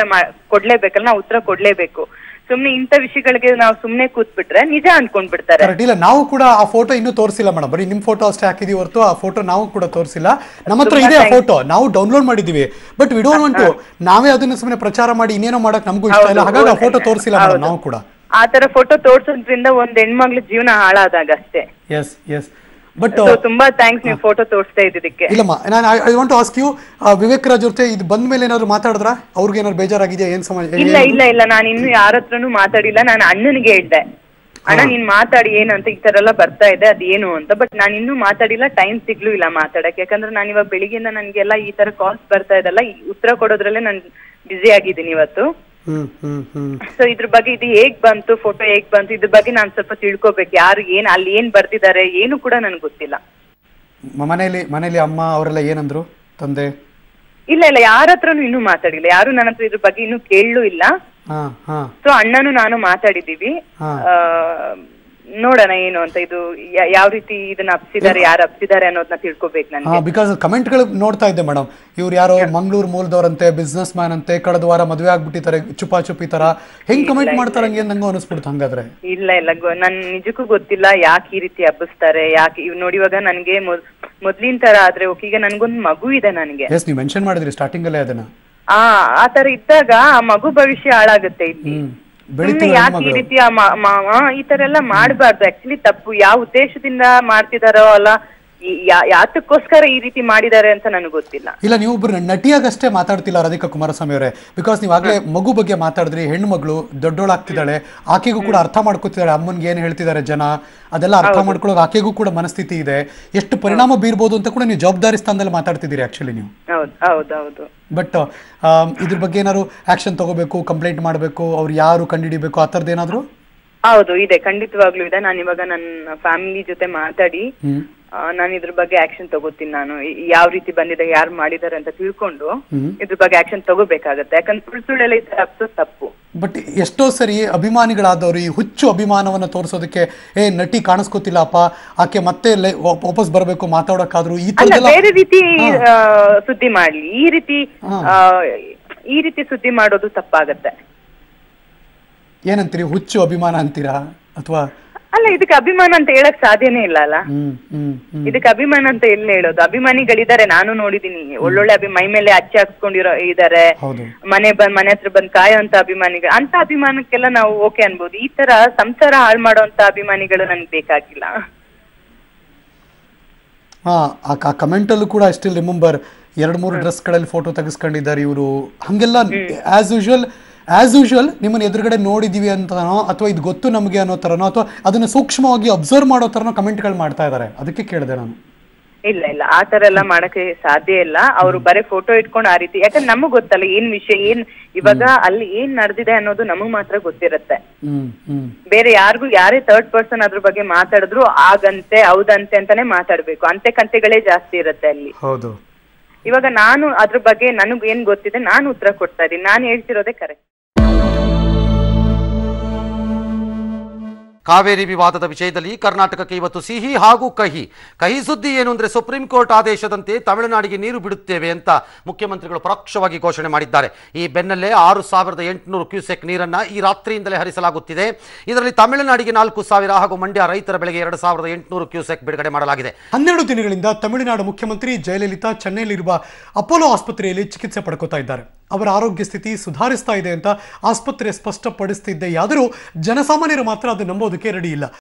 ಕೊಡ್ಲೇಬೇಕಲ್ಲ ನಾವು ಉತ್ತರ ಕೊಡ್ಲೇಬೇಕು. ಸುಮ್ನೆ ಇಂತ ವಿಷಯಗಳಿಗೆ ನಾವು ಸುಮ್ನೆ ಕೂತ್ಬಿಟ್ರೆ ನಿಜ ಅನ್ಕೊಂಡ್ ಬಿಡ್ತಾರೆ ಇಲ್ಲ ನಾವು ಕೂಡ ಆ ಫೋಟೋ ಇನ್ನೂ ತೋರಿಸಿಲ್ಲ ಮೇಡಮ್. ಬರೀ ನಿಮ್ ಫೋಟೋ ಅಷ್ಟೇ ಹಾಕಿದೀವಿ ಹೊರತು ಆ ಫೋಟೋ ನಾವು ಕೂಡ ತೋರಿಸಿಲ್ಲ. ನಮ್ಮ ಹತ್ರ ಇದೆ ಆ ಫೋಟೋ ನಾವು ಡೌನ್ಲೋಡ್ ಮಾಡಿದೀವಿ. ಬಟ್ ವಿ ಡೋಂಟ್ ವಾಂಟ್ ನಾವೇ ಅದನ್ನ ಸುಮ್ಮನೆ ಪ್ರಚಾರ ಮಾಡಿ ಇನ್ನೇನೋ ಮಾಡಕ್ ನಮಗೂ ಇಷ್ಟ ಇಲ್ಲ. ಹಾಗಾಗಿ ಆ ಫೋಟೋ ತೋರಿಸಿಲ್ಲ ಮೇಡಮ್ ನಾವು ಕೂಡ. ಆ ತರ ಫೋಟೋ ತೋರ್ಸೋದ್ರಿಂದ ಒಂದ್ ಹೆಣ್ಮಗ್ಳ ಜೀವನ ಹಾಳಾದಾಗ ಅಷ್ಟೇ ಎಸ್ ಎಸ್ ಬಟ್ So, ತುಂಬಾ ಥ್ಯಾಂಕ್ಸ್ ನೀವು ಫೋಟೋ ತೋರಿಸ್ತಾ ಇದ್ದಿದ್ದಕ್ಕೆ. ಇಲ್ಲಮ್ಮ ನಾನು I want ask you Vivek Raj ಜೊತೆ ಇದು ಬಂದ ಮೇಲೆ ಏನಾದ್ರು ಮಾತಾಡಿದ್ರ? ಅವ್ರಿಗೆ ಏನಾದ್ರು ಬೇಜಾರಾಗಿದೆಯಾ? ಏನ್ ಸಮಾಜ ಇಲ್ಲ ಇಲ್ಲ ಇಲ್ಲ. ನಾನು ಇನ್ನು ಯಾರ ಹತ್ರನೂ ಮಾತಾಡಿಲ್ಲ. ನಾನು ಅಣ್ಣನಿಗೆ ಹೇಳ್ದೆ. ಅಣ್ಣ ನೀನ್ ಮಾತಾಡಿ ಏನಂತ ಈ ತರ ಎಲ್ಲ ಬರ್ತಾ ಇದೆ ಅದೇನು ಅಂತ. ಬಟ್ ನಾನು ಇನ್ನೂ ಮಾತಾಡಿಲ್ಲ ಟೈಮ್ ಸಿಗ್ಲೂ ಇಲ್ಲ ಮಾತಾಡಕ್ಕೆ. ಯಾಕಂದ್ರೆ ನಾನು ಇವಾಗ ಬೆಳಿಗ್ಗೆಯಿಂದ ನನ್ಗೆಲ್ಲ ಈ ತರ ಕಾಲ್ಸ್ ಬರ್ತಾ ಇದೆಲ್ಲ ಉತ್ತರ ಕೊಡೋದ್ರಲ್ಲೇ ನಾನು ಬ್ಯುಸಿ ಆಗಿದ್ದೀನಿ ಇವತ್ತು. ಸೊ ಇದ್ರ ಬಗ್ಗೆ ಇದು ಹೇಗ್ ಬಂತು? ಫೋಟೋ ಹೇಗ್ ಬಂತು? ಇದ್ರ ಬಗ್ಗೆ ನಾನು ಸ್ವಲ್ಪ ತಿಳ್ಕೊಬೇಕು. ಯಾರು ಏನ್ ಅಲ್ಲಿ ಏನ್ ಬರ್ದಿದ್ದಾರೆ ಏನು ಕೂಡ ನನ್ಗೆ ಗೊತ್ತಿಲ್ಲ. ಮನೇಲಿ ಮನೇಲಿ ಅಮ್ಮ ಅವರೆಲ್ಲ ಏನಂದ್ರು? ತಂದೆ? ಇಲ್ಲ ಇಲ್ಲ. ಯಾರ ಹತ್ರನು ಇನ್ನೂ ಮಾತಾಡಿಲ್ಲ. ಯಾರು ನನ್ನ ಹತ್ರ ಇದ್ರ ಬಗ್ಗೆ ಇನ್ನು ಕೇಳಲೂ ಇಲ್ಲ. ಹಾ ಹಾ. ಸೊ ಅಣ್ಣನು ನಾನು ಮಾತಾಡಿದೀವಿ ಆ, ನೋಡೋಣ ಏನು ಅಂತ ಇದು ಯಾವ ರೀತಿ ಇದನ್ನ ಅಪ್ಸಿದ್ದಾರೆ ಯಾರು ಅಪ್ಸಿದ್ದಾರೆ ಅನ್ನೋದನ್ನ ತಿಳ್ಕೊಬೇಕು ನಾನು ಬಿಕಾಸ್ ಕಮೆಂಟ್ಗಳು ನೋಡ್ತಾ ಇದ್ದೆ ಮೇಡಮ್ ಇವ್ರು ಯಾರೋ ಮಂಗಳೂರು ಮೂಲದವರಂತೆ ಬಿಸ್ನೆಸ್ ಮ್ಯಾನ್ ಅಂತೆ ಕಳೆದ ವಾರ ಮದುವೆ ಆಗ್ಬಿಟ್ಟಿದ್ದಾರೆ ಚುಪಾ ಚುಪಿ ತರ. ಹೆಂಗ್ ಕಮೆಂಟ್ ಮಾಡ್ತಾರೆ ಹಂಗೆ ನಂಗೂ ಅನಿಸ್ಬಿಡ್ತು ಹಂಗಾದ್ರೆ. ಇಲ್ಲ ಇಲ್ಲ. ನನ್ ನಿಜಕ್ಕೂ ಗೊತ್ತಿಲ್ಲ ಯಾಕೆ ಈ ರೀತಿ ಹಬ್ಬಿಸ್ತಾರೆ ಯಾಕೆ ಇವ್ ನೋಡಿ ಇವಾಗ ನನ್ಗೆ ಮೊದ್- ಮೊದ್ಲಿನ ತರ ಆದ್ರೆ ಈಗ ನನ್ಗೊಂದ್ ಮಗು ಇದೆ ನನಗೆ. ಎಸ್ ನೀವು ಮೆನ್ಷನ್ ಮಾಡಿದ್ರಿ ಸ್ಟಾರ್ಟಿಂಗ್ ಅಲ್ಲೇ ಅದನ್ನ. ಆ ಆ ತರ ಇದ್ದಾಗ ಆ ಮಗು ಭವಿಷ್ಯ ಹಾಳಾಗುತ್ತೆ ಇಲ್ಲಿ. ಯಾಕೆ ಈ ರೀತಿಯ ಈ ತರ ಎಲ್ಲ ಮಾಡಬಾರ್ದು. ಆಕ್ಚುಲಿ ತಪ್ಪು. ಯಾವ ಉದ್ದೇಶದಿಂದ ಮಾಡ್ತಿದಾರೋ ಅಲ್ಲ ಯಾತಕ್ಕೋಸ್ಕರ ಈ ರೀತಿ ಮಾಡಿದ್ದಾರೆ ಅಂತ ನನಗೆ ಗೊತ್ತಿಲ್ಲ. ಇಲ್ಲ ನೀವು ಒಬ್ಬರು ನಟಿಯಾಗಷ್ಟೇ ಮಾತಾಡ್ತಿಲ್ಲ ರಾಧಿಕಾ ಕುಮಾರಸ್ವಾಮಿ ಅವರೇ ಬಿಕಾಸ್ ನೀವು ಆಗ್ಲೇ ಮಗು ಬಗ್ಗೆ ಮಾತಾಡಿದ್ರಿ ಹೆಣ್ಣು ಮಗಳು ದೊಡ್ಡೋಳಾಗ್ತಿದ್ದಾಳೆ ಆಕೆಗೂ ಕೂಡ ಅರ್ಥ ಮಾಡ್ಕೋತಿದ್ದಾಳೆ ಅಮ್ಮನ್ಗೆ ಏನ್ ಹೇಳ್ತಿದ್ದಾರೆ ಜನ ಅದೆಲ್ಲ ಅರ್ಥ ಮಾಡ್ಕೊಳ್ಳೋಕೆ ಆಕೆಗೂ ಕೂಡ ಮನಸ್ಥಿತಿ ಇದೆ. ಎಷ್ಟು ಪರಿಣಾಮ ಬೀರ್ಬೋದು ಅಂತ ಕೂಡ ನೀವು ಜವಾಬ್ದಾರಿ ಸ್ಥಾನದಲ್ಲಿ ಮಾತಾಡ್ತಿದ್ದೀರಿ ಆಕ್ಚುಲಿ ನೀವು. ಬಟ್ ಇದ್ರ ಬಗ್ಗೆ ಏನಾದ್ರು ಆಕ್ಷನ್ ತಗೋಬೇಕು ಕಂಪ್ಲೇಂಟ್ ಮಾಡಬೇಕು ಅವ್ರು ಯಾರು ಕಂಡುಹಿಡಿಬೇಕು ಆ ಥರದ್ದು ಏನಾದ್ರು? ಹೌದು ಇದೆ. ಖಂಡಿತವಾಗ್ಲೂ ಇದೆ. ನಾನು ಇವಾಗ ನನ್ನ ಫ್ಯಾಮಿಲಿ ಜೊತೆ ಮಾತಾಡಿ ನಾನು ಇದ್ರ ಬಗ್ಗೆ ಆಕ್ಷನ್ ತಗೋತೀನಿ ನಾನು. ಯಾವ ರೀತಿ ಬಂದಿದೆ ಯಾರು ಮಾಡಿದ್ದಾರೆ ಅಂತ ತಿಳ್ಕೊಂಡು. ಇದ್ರ ಬಗ್ಗೆ ಆಕ್ಷನ್ ತಗೋಬೇಕಾಗತ್ತೆ. ಯಾಕಂದ್ರೆ ಸುಳ್ಳು ಸುಳ್ಳೆಲ್ಲ ಈ ತರ ತಪ್ಪು. ಬಟ್ ಎಷ್ಟೋ ಸರಿ ಅಭಿಮಾನಿಗಳಾದವರು ಈ ಹುಚ್ಚು ಅಭಿಮಾನವನ್ನು ತೋರಿಸೋದಕ್ಕೆ ಏ ನಟಿ ಕಾಣಿಸ್ಕೋತಿಲ್ಲಪ್ಪ ಆಕೆ ಮತ್ತೆ ವಾಪಸ್ ಬರಬೇಕು ಮಾತಾಡೋಕ್ಕಾದ್ರು ಈ ತರ ಬೇರೆ ರೀತಿ ಸುದ್ದಿ ಮಾಡ್ಲಿ. ಈ ರೀತಿ ಈ ರೀತಿ ಸುದ್ದಿ ಮಾಡೋದು ತಪ್ಪಾಗತ್ತೆ. ಏನಂತೀರಿ? ಹುಚ್ಚು ಅಭಿಮಾನ ಅಂತೀರಾ? ಅಥವಾ ಅಲ್ಲ ಇದಕ್ಕೆ ಅಭಿಮಾನ ಅಂತ ಹೇಳಕ್ ಸಾಧ್ಯನೇ ಇಲ್ಲ ಅಲ್ಲ? ಇದಕ್ಕೆ ಅಭಿಮಾನ ಅಂತ ಎಲ್ಲಿ ಹೇಳೋದು? ಅಭಿಮಾನಿಗಳಿದ್ದಾರೆ ನಾನು ನೋಡಿದೀನಿ ಒಳ್ಳೊಳ್ಳೆ ಅಭಿ ಮೈ ಮೇಲೆ ಅಚ್ಚಿ ಹಾಕ್ಸ್ಕೊಂಡಿರೋ ಇದಾರೆ ಮನೆ ಬಂದ್ ಮನೆ ಹತ್ರ ಬಂದ್ ಕಾಯೋಂತ ಅಭಿಮಾನಿಗಳು ಅಂತ ಅಭಿಮಾನಕ್ಕೆಲ್ಲ ನಾವು ಓಕೆ ಅನ್ಬೋದು. ಈ ತರ ಸಂಸಾರ ಹಾಳು ಮಾಡುವಂತ ಅಭಿಮಾನಿಗಳು ನನ್ಗೆ ಬೇಕಾಗಿಲ್ಲ. ಹಾ ಆ- ಆ ಕಮೆಂಟ್ ಅಲ್ಲೂ ಕೂಡ ಸ್ಟಿಲ್ ರಿಮೆಂಬರ್ ಎರಡು ಮೂರು ಡ್ರೆಸ್ಗಳಲ್ಲಿ ಫೋಟೋ ತೆಗೆಸ್ಕೊಂಡಿದ್ದಾರೆ ಇವರು. ಹಂಗೆಲ್ಲ ಆಸ್ ಯೂಶುವಲ್ ಆಸ್ ಯೂಶುವಲ್ ನಿಮ್ಮನ್ನು ಎದುರುಗಡೆ ನೋಡಿದೀವಿ ಅಂತನೋ ಅಥವಾ ಇದು ಗೊತ್ತು ನಮಗೆ ಅನ್ನೋ ಥರನೋ ಅಥವಾ ಅದನ್ನು ಸೂಕ್ಷ್ಮವಾಗಿ ಅಬ್ಸರ್ವ್ ಮಾಡೋ ಥರನೋ ಕಮೆಂಟ್ಗಳು ಮಾಡ್ತಾ ಇದ್ದಾರೆ ಅದಕ್ಕೆ ಕೇಳಿದೆ ನಾನು. ಇಲ್ಲ ಇಲ್ಲ. ಆ ತರ ಎಲ್ಲ ಮಾಡಕ್ಕೆ ಸಾಧ್ಯ ಇಲ್ಲ. ಅವ್ರು ಬರೀ ಫೋಟೋ ಇಟ್ಕೊಂಡು ಆ ರೀತಿ ಯಾಕಂದ್ರೆ ನಮಗ್ ಗೊತ್ತಲ್ಲ ಏನ್ ವಿಷಯ ಏನ್ ಇವಾಗ ಅಲ್ಲಿ ಏನ್ ನಡೆದಿದೆ ಅನ್ನೋದು ನಮಗ್ ಮಾತ್ರ ಗೊತ್ತಿರತ್ತೆ. ಬೇರೆ ಯಾರಿಗೂ ಯಾರೇ ಥರ್ಡ್ ಪರ್ಸನ್ ಅದ್ರ ಬಗ್ಗೆ ಮಾತಾಡಿದ್ರು ಆಗಂತೆ ಹೌದಂತೆ ಅಂತಾನೆ ಮಾತಾಡ್ಬೇಕು. ಅಂತೆ ಕಂತೆಗಳೇ ಜಾಸ್ತಿ ಇರತ್ತೆ ಅಲ್ಲಿ. ಹೌದು. ಇವಾಗ ನಾನು ಅದ್ರ ಬಗ್ಗೆ ನನಗ್ ಏನ್ ಗೊತ್ತಿದೆ ನಾನು ಉತ್ತರ ಕೊಡ್ತಾ ಇದ್ದೀನಿ. ನಾನು ಹೇಳ್ತಿರೋದೇ ಕರೆಕ್ಟ್ ಕಾವೇರಿ ವಿವಾದದ ವಿಷಯದಲ್ಲಿ ಕರ್ನಾಟಕಕ್ಕೆ ಇವತ್ತು ಸಿಹಿ ಹಾಗೂ ಕಹಿ. ಕಹಿ ಸುದ್ದಿ ಏನು ಅಂದರೆ ಸುಪ್ರೀಂ ಕೋರ್ಟ್ ಆದೇಶದಂತೆ ತಮಿಳುನಾಡಿಗೆ ನೀರು ಬಿಡುತ್ತೇವೆ ಅಂತ ಮುಖ್ಯಮಂತ್ರಿಗಳು ಪರೋಕ್ಷವಾಗಿ ಘೋಷಣೆ ಮಾಡಿದ್ದಾರೆ. ಈ ಬೆನ್ನಲ್ಲೇ ಆರು ಸಾವಿರದ ಎಂಟುನೂರು ಕ್ಯೂಸೆಕ್ ನೀರನ್ನು ಈ ರಾತ್ರಿಯಿಂದಲೇ ಹರಿಸಲಾಗುತ್ತಿದೆ. ಇದರಲ್ಲಿ ತಮಿಳುನಾಡಿಗೆ ನಾಲ್ಕು ಸಾವಿರ ಹಾಗೂ ಮಂಡ್ಯ ರೈತರ ಬೆಳೆಗೆ ಎರಡು ಸಾವಿರದ ಎಂಟುನೂರು ಕ್ಯೂಸೆಕ್ ಬಿಡುಗಡೆ ಮಾಡಲಾಗಿದೆ. ಹನ್ನೆರಡು ದಿನಗಳಿಂದ ತಮಿಳುನಾಡು ಮುಖ್ಯಮಂತ್ರಿ ಜಯಲಲಿತಾ ಚೆನ್ನೈಲಿರುವ ಅಪೋಲೋ ಆಸ್ಪತ್ರೆಯಲ್ಲಿ ಚಿಕಿತ್ಸೆ ಪಡ್ಕೋತಾ ಇದ್ದಾರೆ. ಅವರ ಆರೋಗ್ಯ ಸ್ಥಿತಿ ಸುಧಾರಿಸ್ತಾ ಇದೆ ಅಂತ ಆಸ್ಪತ್ರೆ ಸ್ಪಷ್ಟಪಡಿಸ್ತಿದ್ದೆ. ಆದರೂ ಜನಸಾಮಾನ್ಯರು ಮಾತ್ರ ಅದು ನಂಬೋದಕ್ಕೆ ರೆಡಿ ಇಲ್ಲ.